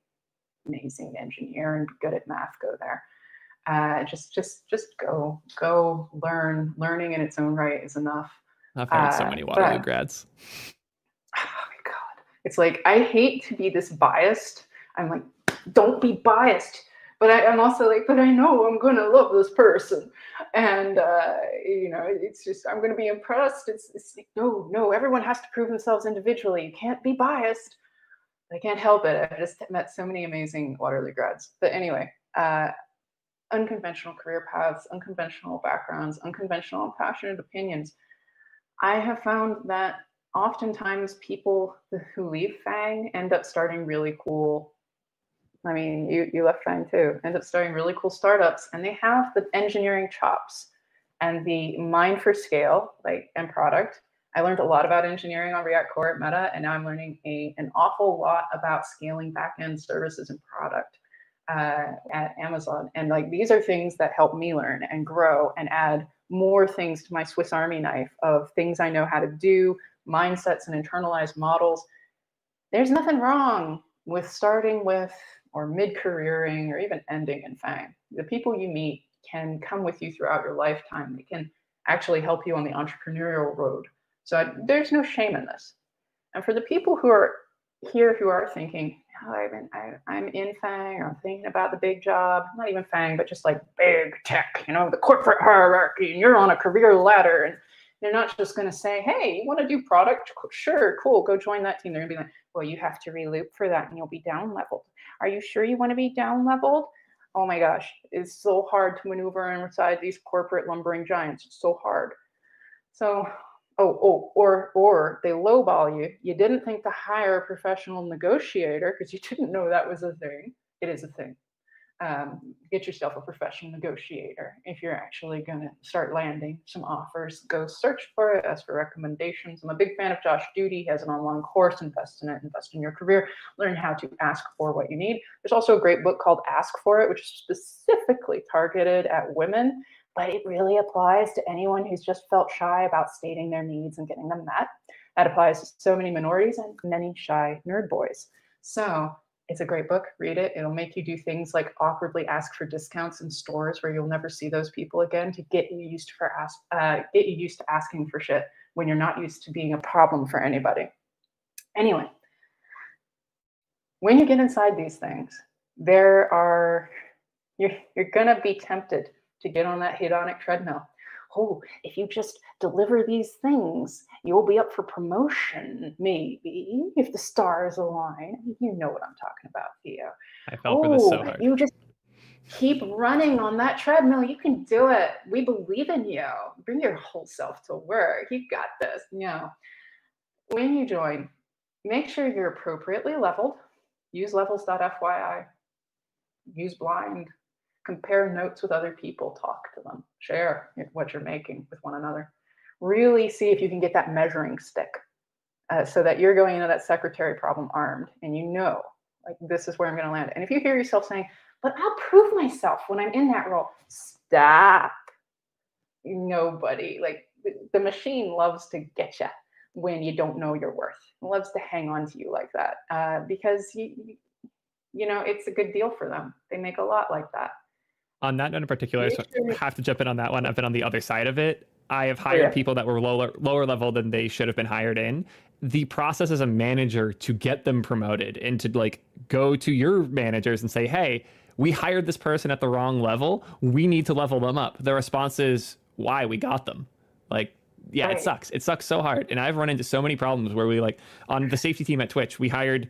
amazing engineer and good at math, go there. Uh, just, just, just go, go learn. Learning in its own right is enough. I've heard uh, so many Waterloo but, grads. Oh my god, it's like I hate to be this biased. I'm like, don't be biased but I, am also like, but I know I'm to love this person. And, uh, you know, it's just, I'm to be impressed. It's, it's like, no, no, everyone has to prove themselves individually. You can't be biased. I can't help it. I've just met so many amazing Waterloo grads. But anyway, uh, unconventional career paths, unconventional backgrounds, unconventional passionate opinions. I have found that oftentimes people who leave FAANG end up starting really cool I mean, you, you left FAANG too, end up starting really cool startups and they have the engineering chops and the mind for scale, like and product. I learned a lot about engineering on React Core at Meta, and now I'm learning a, an awful lot about scaling backend services and product uh, at Amazon. And like these are things that help me learn and grow and add more things to my Swiss Army knife of things I know how to do, mindsets and internalized models. There's nothing wrong with starting with or mid-careering or even ending in FAANG. The people you meet can come with you throughout your lifetime. They can actually help you on the entrepreneurial road. So I, there's no shame in this. And for the people who are here who are thinking, oh, I, I'm in FAANG or I'm thinking about the big job, not even FAANG, but just like big tech, you know, the corporate hierarchy, and you're on a career ladder. And they're not just going to say, hey, you want to do product? Sure, cool, go join that team. They're going to be like, well, you have to reloop for that and you'll be down leveled. Are you sure you want to be down leveled? Oh my gosh, it's so hard to maneuver inside these corporate lumbering giants. It's so hard. So, oh, oh, or or they lowball you. You didn't think to hire a professional negotiator because you didn't know that was a thing. It is a thing um, get yourself a professional negotiator. If you're actually going to start landing some offers, go search for it, ask for recommendations. I'm a big fan of Josh Doody. He has an online course, invest in it, invest in your career, learn how to ask for what you need. There's also a great book called Ask for It, which is specifically targeted at women, but it really applies to anyone who's just felt shy about stating their needs and getting them met. That applies to so many minorities and many shy nerd boys. So it's a great book. Read it. It'll make you do things like awkwardly ask for discounts in stores where you'll never see those people again to get you used for ask, uh, get you used to asking for shit when you're not used to being a problem for anybody. Anyway, when you get inside these things, there are you're you're gonna be tempted to get on that hedonic treadmill. Oh, if you just deliver these things, you'll be up for promotion, maybe, if the stars align. You know what I'm talking about, Theo. I fell oh, for this so oh, hard. You just keep running on that treadmill. You can do it. We believe in you. Bring your whole self to work. You got this. You know, when you join, make sure you're appropriately leveled. Use levels.fyi. Use blind compare notes with other people, talk to them, share what you're making with one another. Really see if you can get that measuring stick uh, so that you're going into that secretary problem armed and you know, like, this is where I'm going to land. And if you hear yourself saying, but I'll prove myself when I'm in that role, stop. Nobody, like, the machine loves to get you when you don't know your worth. It loves to hang on to you like that uh, because you, you know, it's a good deal for them. They make a lot like that on that note in particular, so I have to jump in on that one. I've been on the other side of it. I have hired yeah. people that were lower lower level than they should have been hired in. The process as a manager to get them promoted and to like go to your managers and say, "Hey, we hired this person at the wrong level. We need to level them up." The response is, "Why? We got them." Like yeah, right. it sucks. It sucks so hard. And I've run into so many problems where we like on the safety team at Twitch, we hired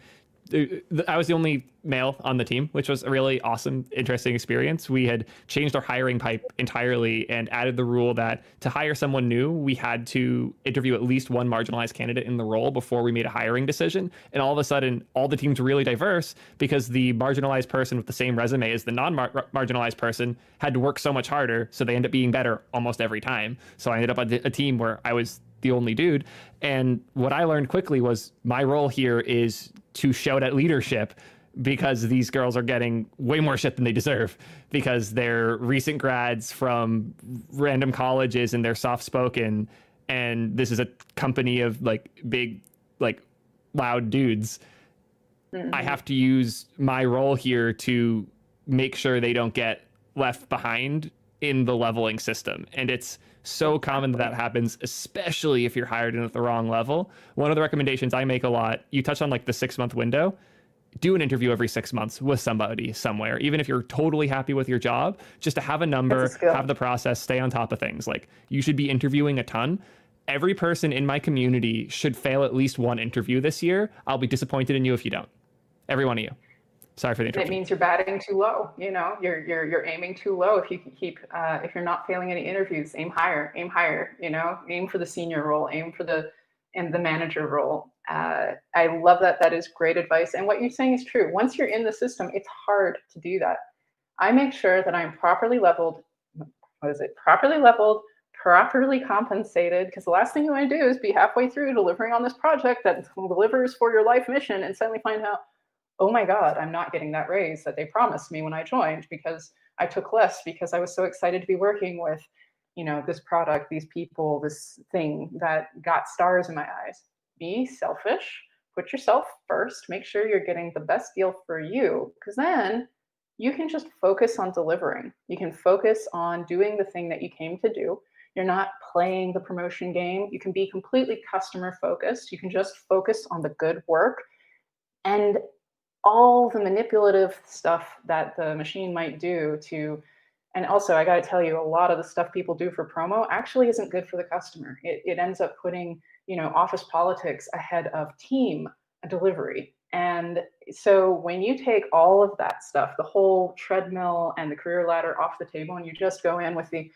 Uh, I was the only male on the team, which was a really awesome, interesting experience. We had changed our hiring pipe entirely and added the rule that to hire someone new, we had to interview at least one marginalized candidate in the role before we made a hiring decision. And all of a sudden, all the teams were really diverse because the marginalized person with the same resume as the non marginalized person had to work so much harder. So they end up being better almost every time. So I ended up on a team where I was the only dude. And what I learned quickly was my role here is to shout at leadership because these girls are getting way more shit than they deserve because they're recent grads from random colleges and they're soft spoken and this is a company of like big like loud dudes mm-hmm. i have to use my role here to make sure they don't get left behind in the leveling system and it's so common that that happens, especially if you're hired in at the wrong level. One of the recommendations I make a lot, you touch on like the six month window. Do an interview every six months with somebody somewhere, even if you're totally happy with your job, just to have a number, a have the process, stay on top of things. Like you should be interviewing a ton. Every person in my community should fail at least one interview this year. I'll be disappointed in you if you don't. Every one of you. Sorry for the interruption. It means you're batting too low. You know, you're you're you're aiming too low. If you can keep, uh, if you're not failing any interviews, aim higher. Aim higher. You know, aim for the senior role. Aim for the and the manager role. Uh, I love that. That is great advice. And what you're saying is true. Once you're in the system, it's hard to do that. I make sure that I'm properly leveled. What is it? Properly leveled, properly compensated. Because the last thing you want to do is be halfway through delivering on this project that delivers for your life mission and suddenly find out oh my God, I'm not getting that raise that they promised me when I joined because I took less because I was so excited to be working with, you know, this product, these people, this thing that got stars in my eyes. Be selfish, put yourself first, make sure you're getting the best deal for you, because then you can just focus on delivering. You can focus on doing the thing that you came to do. You're not playing the promotion game. You can be completely customer focused. You can just focus on the good work and all the manipulative stuff that the machine might do to and also i got to tell you a lot of the stuff people do for promo actually isn't good for the customer. It, it ends up putting you know office politics ahead of team delivery. And so when you take all of that stuff the whole treadmill and the career ladder off the table and you just go in with the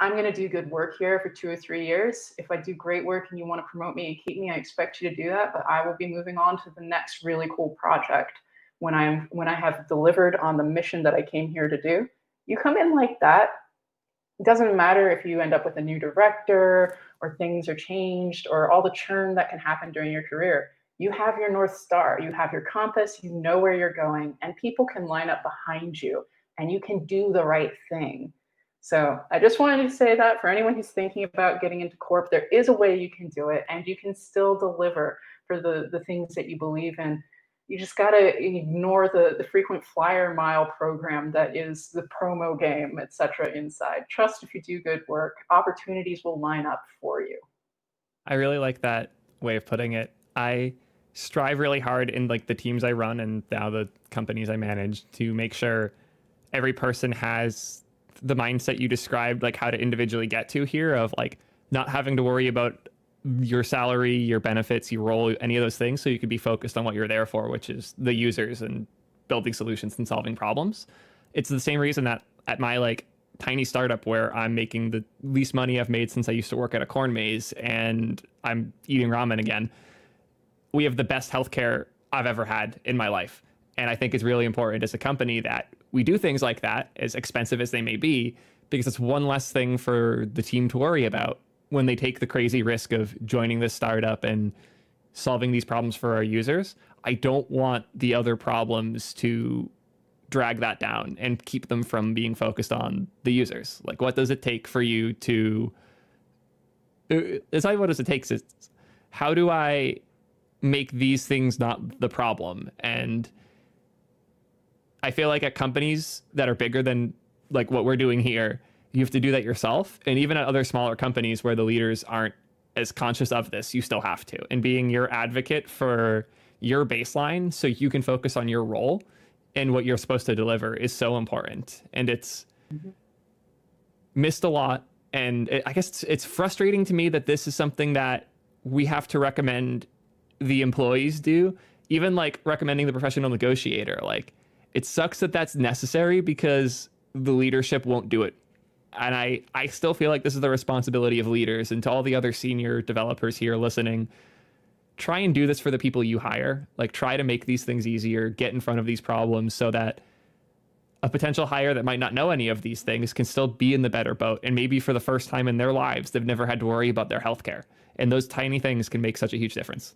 I'm going to do good work here for two or three years. If I do great work and you want to promote me and keep me, I expect you to do that. But I will be moving on to the next really cool project when I'm when I have delivered on the mission that I came here to do. You come in like that. It doesn't matter if you end up with a new director or things are changed or all the churn that can happen during your career. You have your North Star, you have your compass, you know where you're going, and people can line up behind you and you can do the right thing so I just wanted to say that for anyone who's thinking about getting into corp, there is a way you can do it and you can still deliver for the, the things that you believe in. You just got to ignore the, the frequent flyer mile program that is the promo game, etc. inside. Trust if you do good work, opportunities will line up for you. I really like that way of putting it. I strive really hard in like the teams I run and now the companies I manage to make sure every person has the mindset you described, like how to individually get to here of like not having to worry about your salary, your benefits, your role, any of those things. So you could be focused on what you're there for, which is the users and building solutions and solving problems. It's the same reason that at my like tiny startup where I'm making the least money I've made since I used to work at a corn maze and I'm eating ramen again. We have the best healthcare I've ever had in my life. And I think it's really important as a company that we do things like that, as expensive as they may be, because it's one less thing for the team to worry about when they take the crazy risk of joining this startup and solving these problems for our users. I don't want the other problems to drag that down and keep them from being focused on the users. Like, what does it take for you to? Uh, it's not what does it take. It's how do I make these things not the problem? And I feel like at companies that are bigger than like what we're doing here, you have to do that yourself. And even at other smaller companies where the leaders aren't as conscious of this, you still have to. And being your advocate for your baseline so you can focus on your role and what you're supposed to deliver is so important. And it's mm-hmm. missed a lot. And it, I guess it's, it's frustrating to me that this is something that we have to recommend the employees do, even like recommending the professional negotiator. Like, it sucks that that's necessary because the leadership won't do it. And I, I still feel like this is the responsibility of leaders and to all the other senior developers here listening try and do this for the people you hire. Like try to make these things easier, get in front of these problems so that a potential hire that might not know any of these things can still be in the better boat. And maybe for the first time in their lives, they've never had to worry about their healthcare. And those tiny things can make such a huge difference.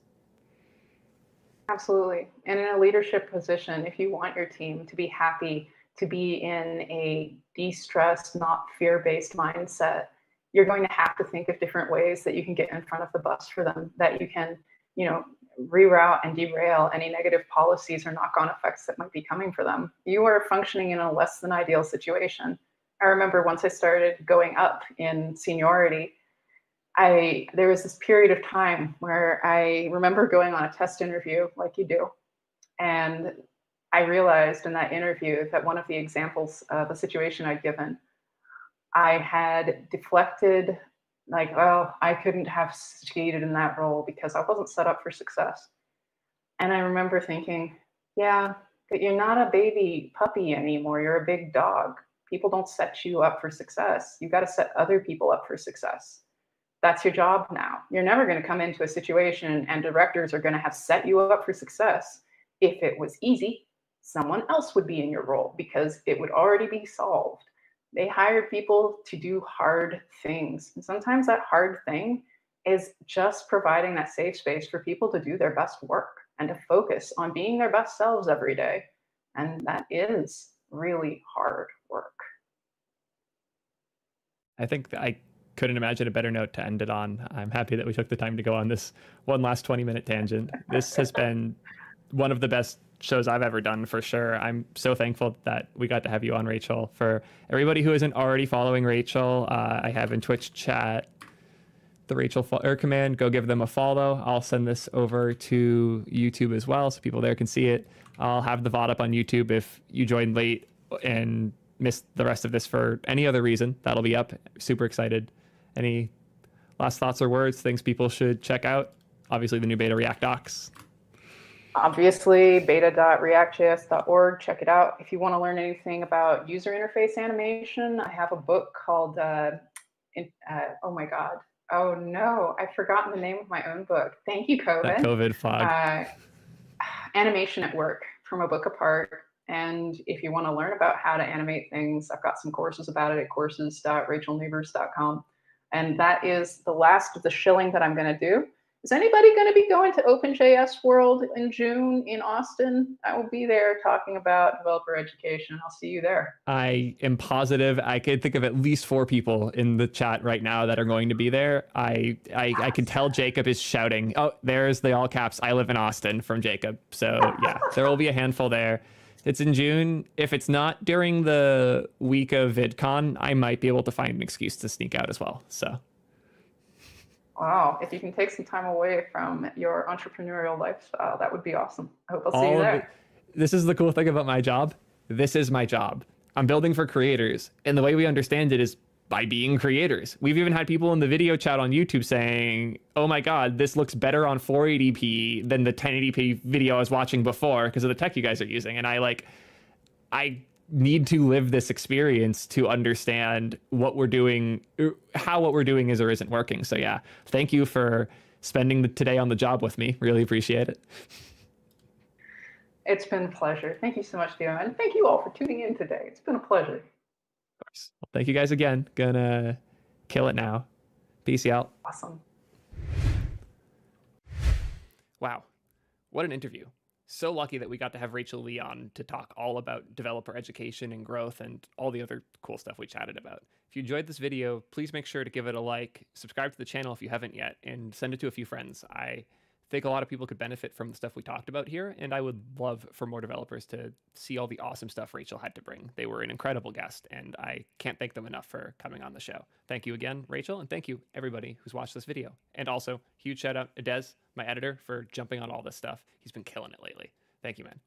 Absolutely. And in a leadership position, if you want your team to be happy, to be in a de stressed, not fear based mindset, you're going to have to think of different ways that you can get in front of the bus for them, that you can you know, reroute and derail any negative policies or knock-on effects that might be coming for them. You are functioning in a less than ideal situation. I remember once I started going up in seniority, I there was this period of time where I remember going on a test interview like you do. And I realized in that interview that one of the examples of a situation I'd given, I had deflected like, well, I couldn't have succeeded in that role because I wasn't set up for success. And I remember thinking, yeah, but you're not a baby puppy anymore. You're a big dog. People don't set you up for success. You've got to set other people up for success. That's your job now. You're never going to come into a situation and directors are going to have set you up for success. If it was easy, someone else would be in your role because it would already be solved they hired people to do hard things. And sometimes that hard thing is just providing that safe space for people to do their best work and to focus on being their best selves every day. And that is really hard work. I think I couldn't imagine a better note to end it on. I'm happy that we took the time to go on this one last 20 minute tangent. This has been one of the best shows I've ever done for sure. I'm so thankful that we got to have you on, Rachel. For everybody who isn't already following Rachel, uh, I have in Twitch chat the Rachel Air command. Go give them a follow. I'll send this over to YouTube as well, so people there can see it. I'll have the VOD up on YouTube if you joined late and missed the rest of this for any other reason. That'll be up. Super excited. Any last thoughts or words? Things people should check out? Obviously, the new beta React docs. Obviously beta.reactjs.org check it out. If you want to learn anything about user interface animation i have a book called uh, in, uh, oh my god. Oh no i've forgotten the name of my own book. Thank you covid. That covid fog. Uh, animation at work from a book apart. And if you want to learn about how to animate things i've got some courses about it at courses.rachelnabors.com and that is the last of the shilling that i'm going to do is anybody going to be going to OpenJS World in June in Austin? I will be there talking about developer education. I'll see you there. I am positive. I could think of at least four people in the chat right now that are going to be there. I I, I can tell Jacob is shouting. Oh, there's the all caps. I live in Austin from Jacob. So yeah, there will be a handful there. It's in June. If it's not during the week of VidCon, I might be able to find an excuse to sneak out as well. So Wow, if you can take some time away from your entrepreneurial lifestyle, uh, that would be awesome. I hope I'll see All you there. This is the cool thing about my job. This is my job. I'm building for creators. And the way we understand it is by being creators. We've even had people in the video chat on YouTube saying, "Oh my god, this looks better on 480p than the 1080p video I was watching before because of the tech you guys are using." And I like I need to live this experience to understand what we're doing er, how what we're doing is or isn't working. So yeah, thank you for spending the, today on the job with me. Really appreciate it. It's been a pleasure. Thank you so much, Theo, and thank you all for tuning in today. It's been a pleasure. Of course. Well, thank you guys again. Gonna kill it now. Peace out. Awesome. Wow. What an interview. So lucky that we got to have Rachel Lee on to talk all about developer education and growth and all the other cool stuff we chatted about. If you enjoyed this video, please make sure to give it a like, subscribe to the channel if you haven't yet, and send it to a few friends. I think a lot of people could benefit from the stuff we talked about here, and I would love for more developers to see all the awesome stuff Rachel had to bring. They were an incredible guest, and I can't thank them enough for coming on the show. Thank you again, Rachel, and thank you everybody who's watched this video. And also, huge shout out to Des, my editor, for jumping on all this stuff. He's been killing it lately. Thank you, man.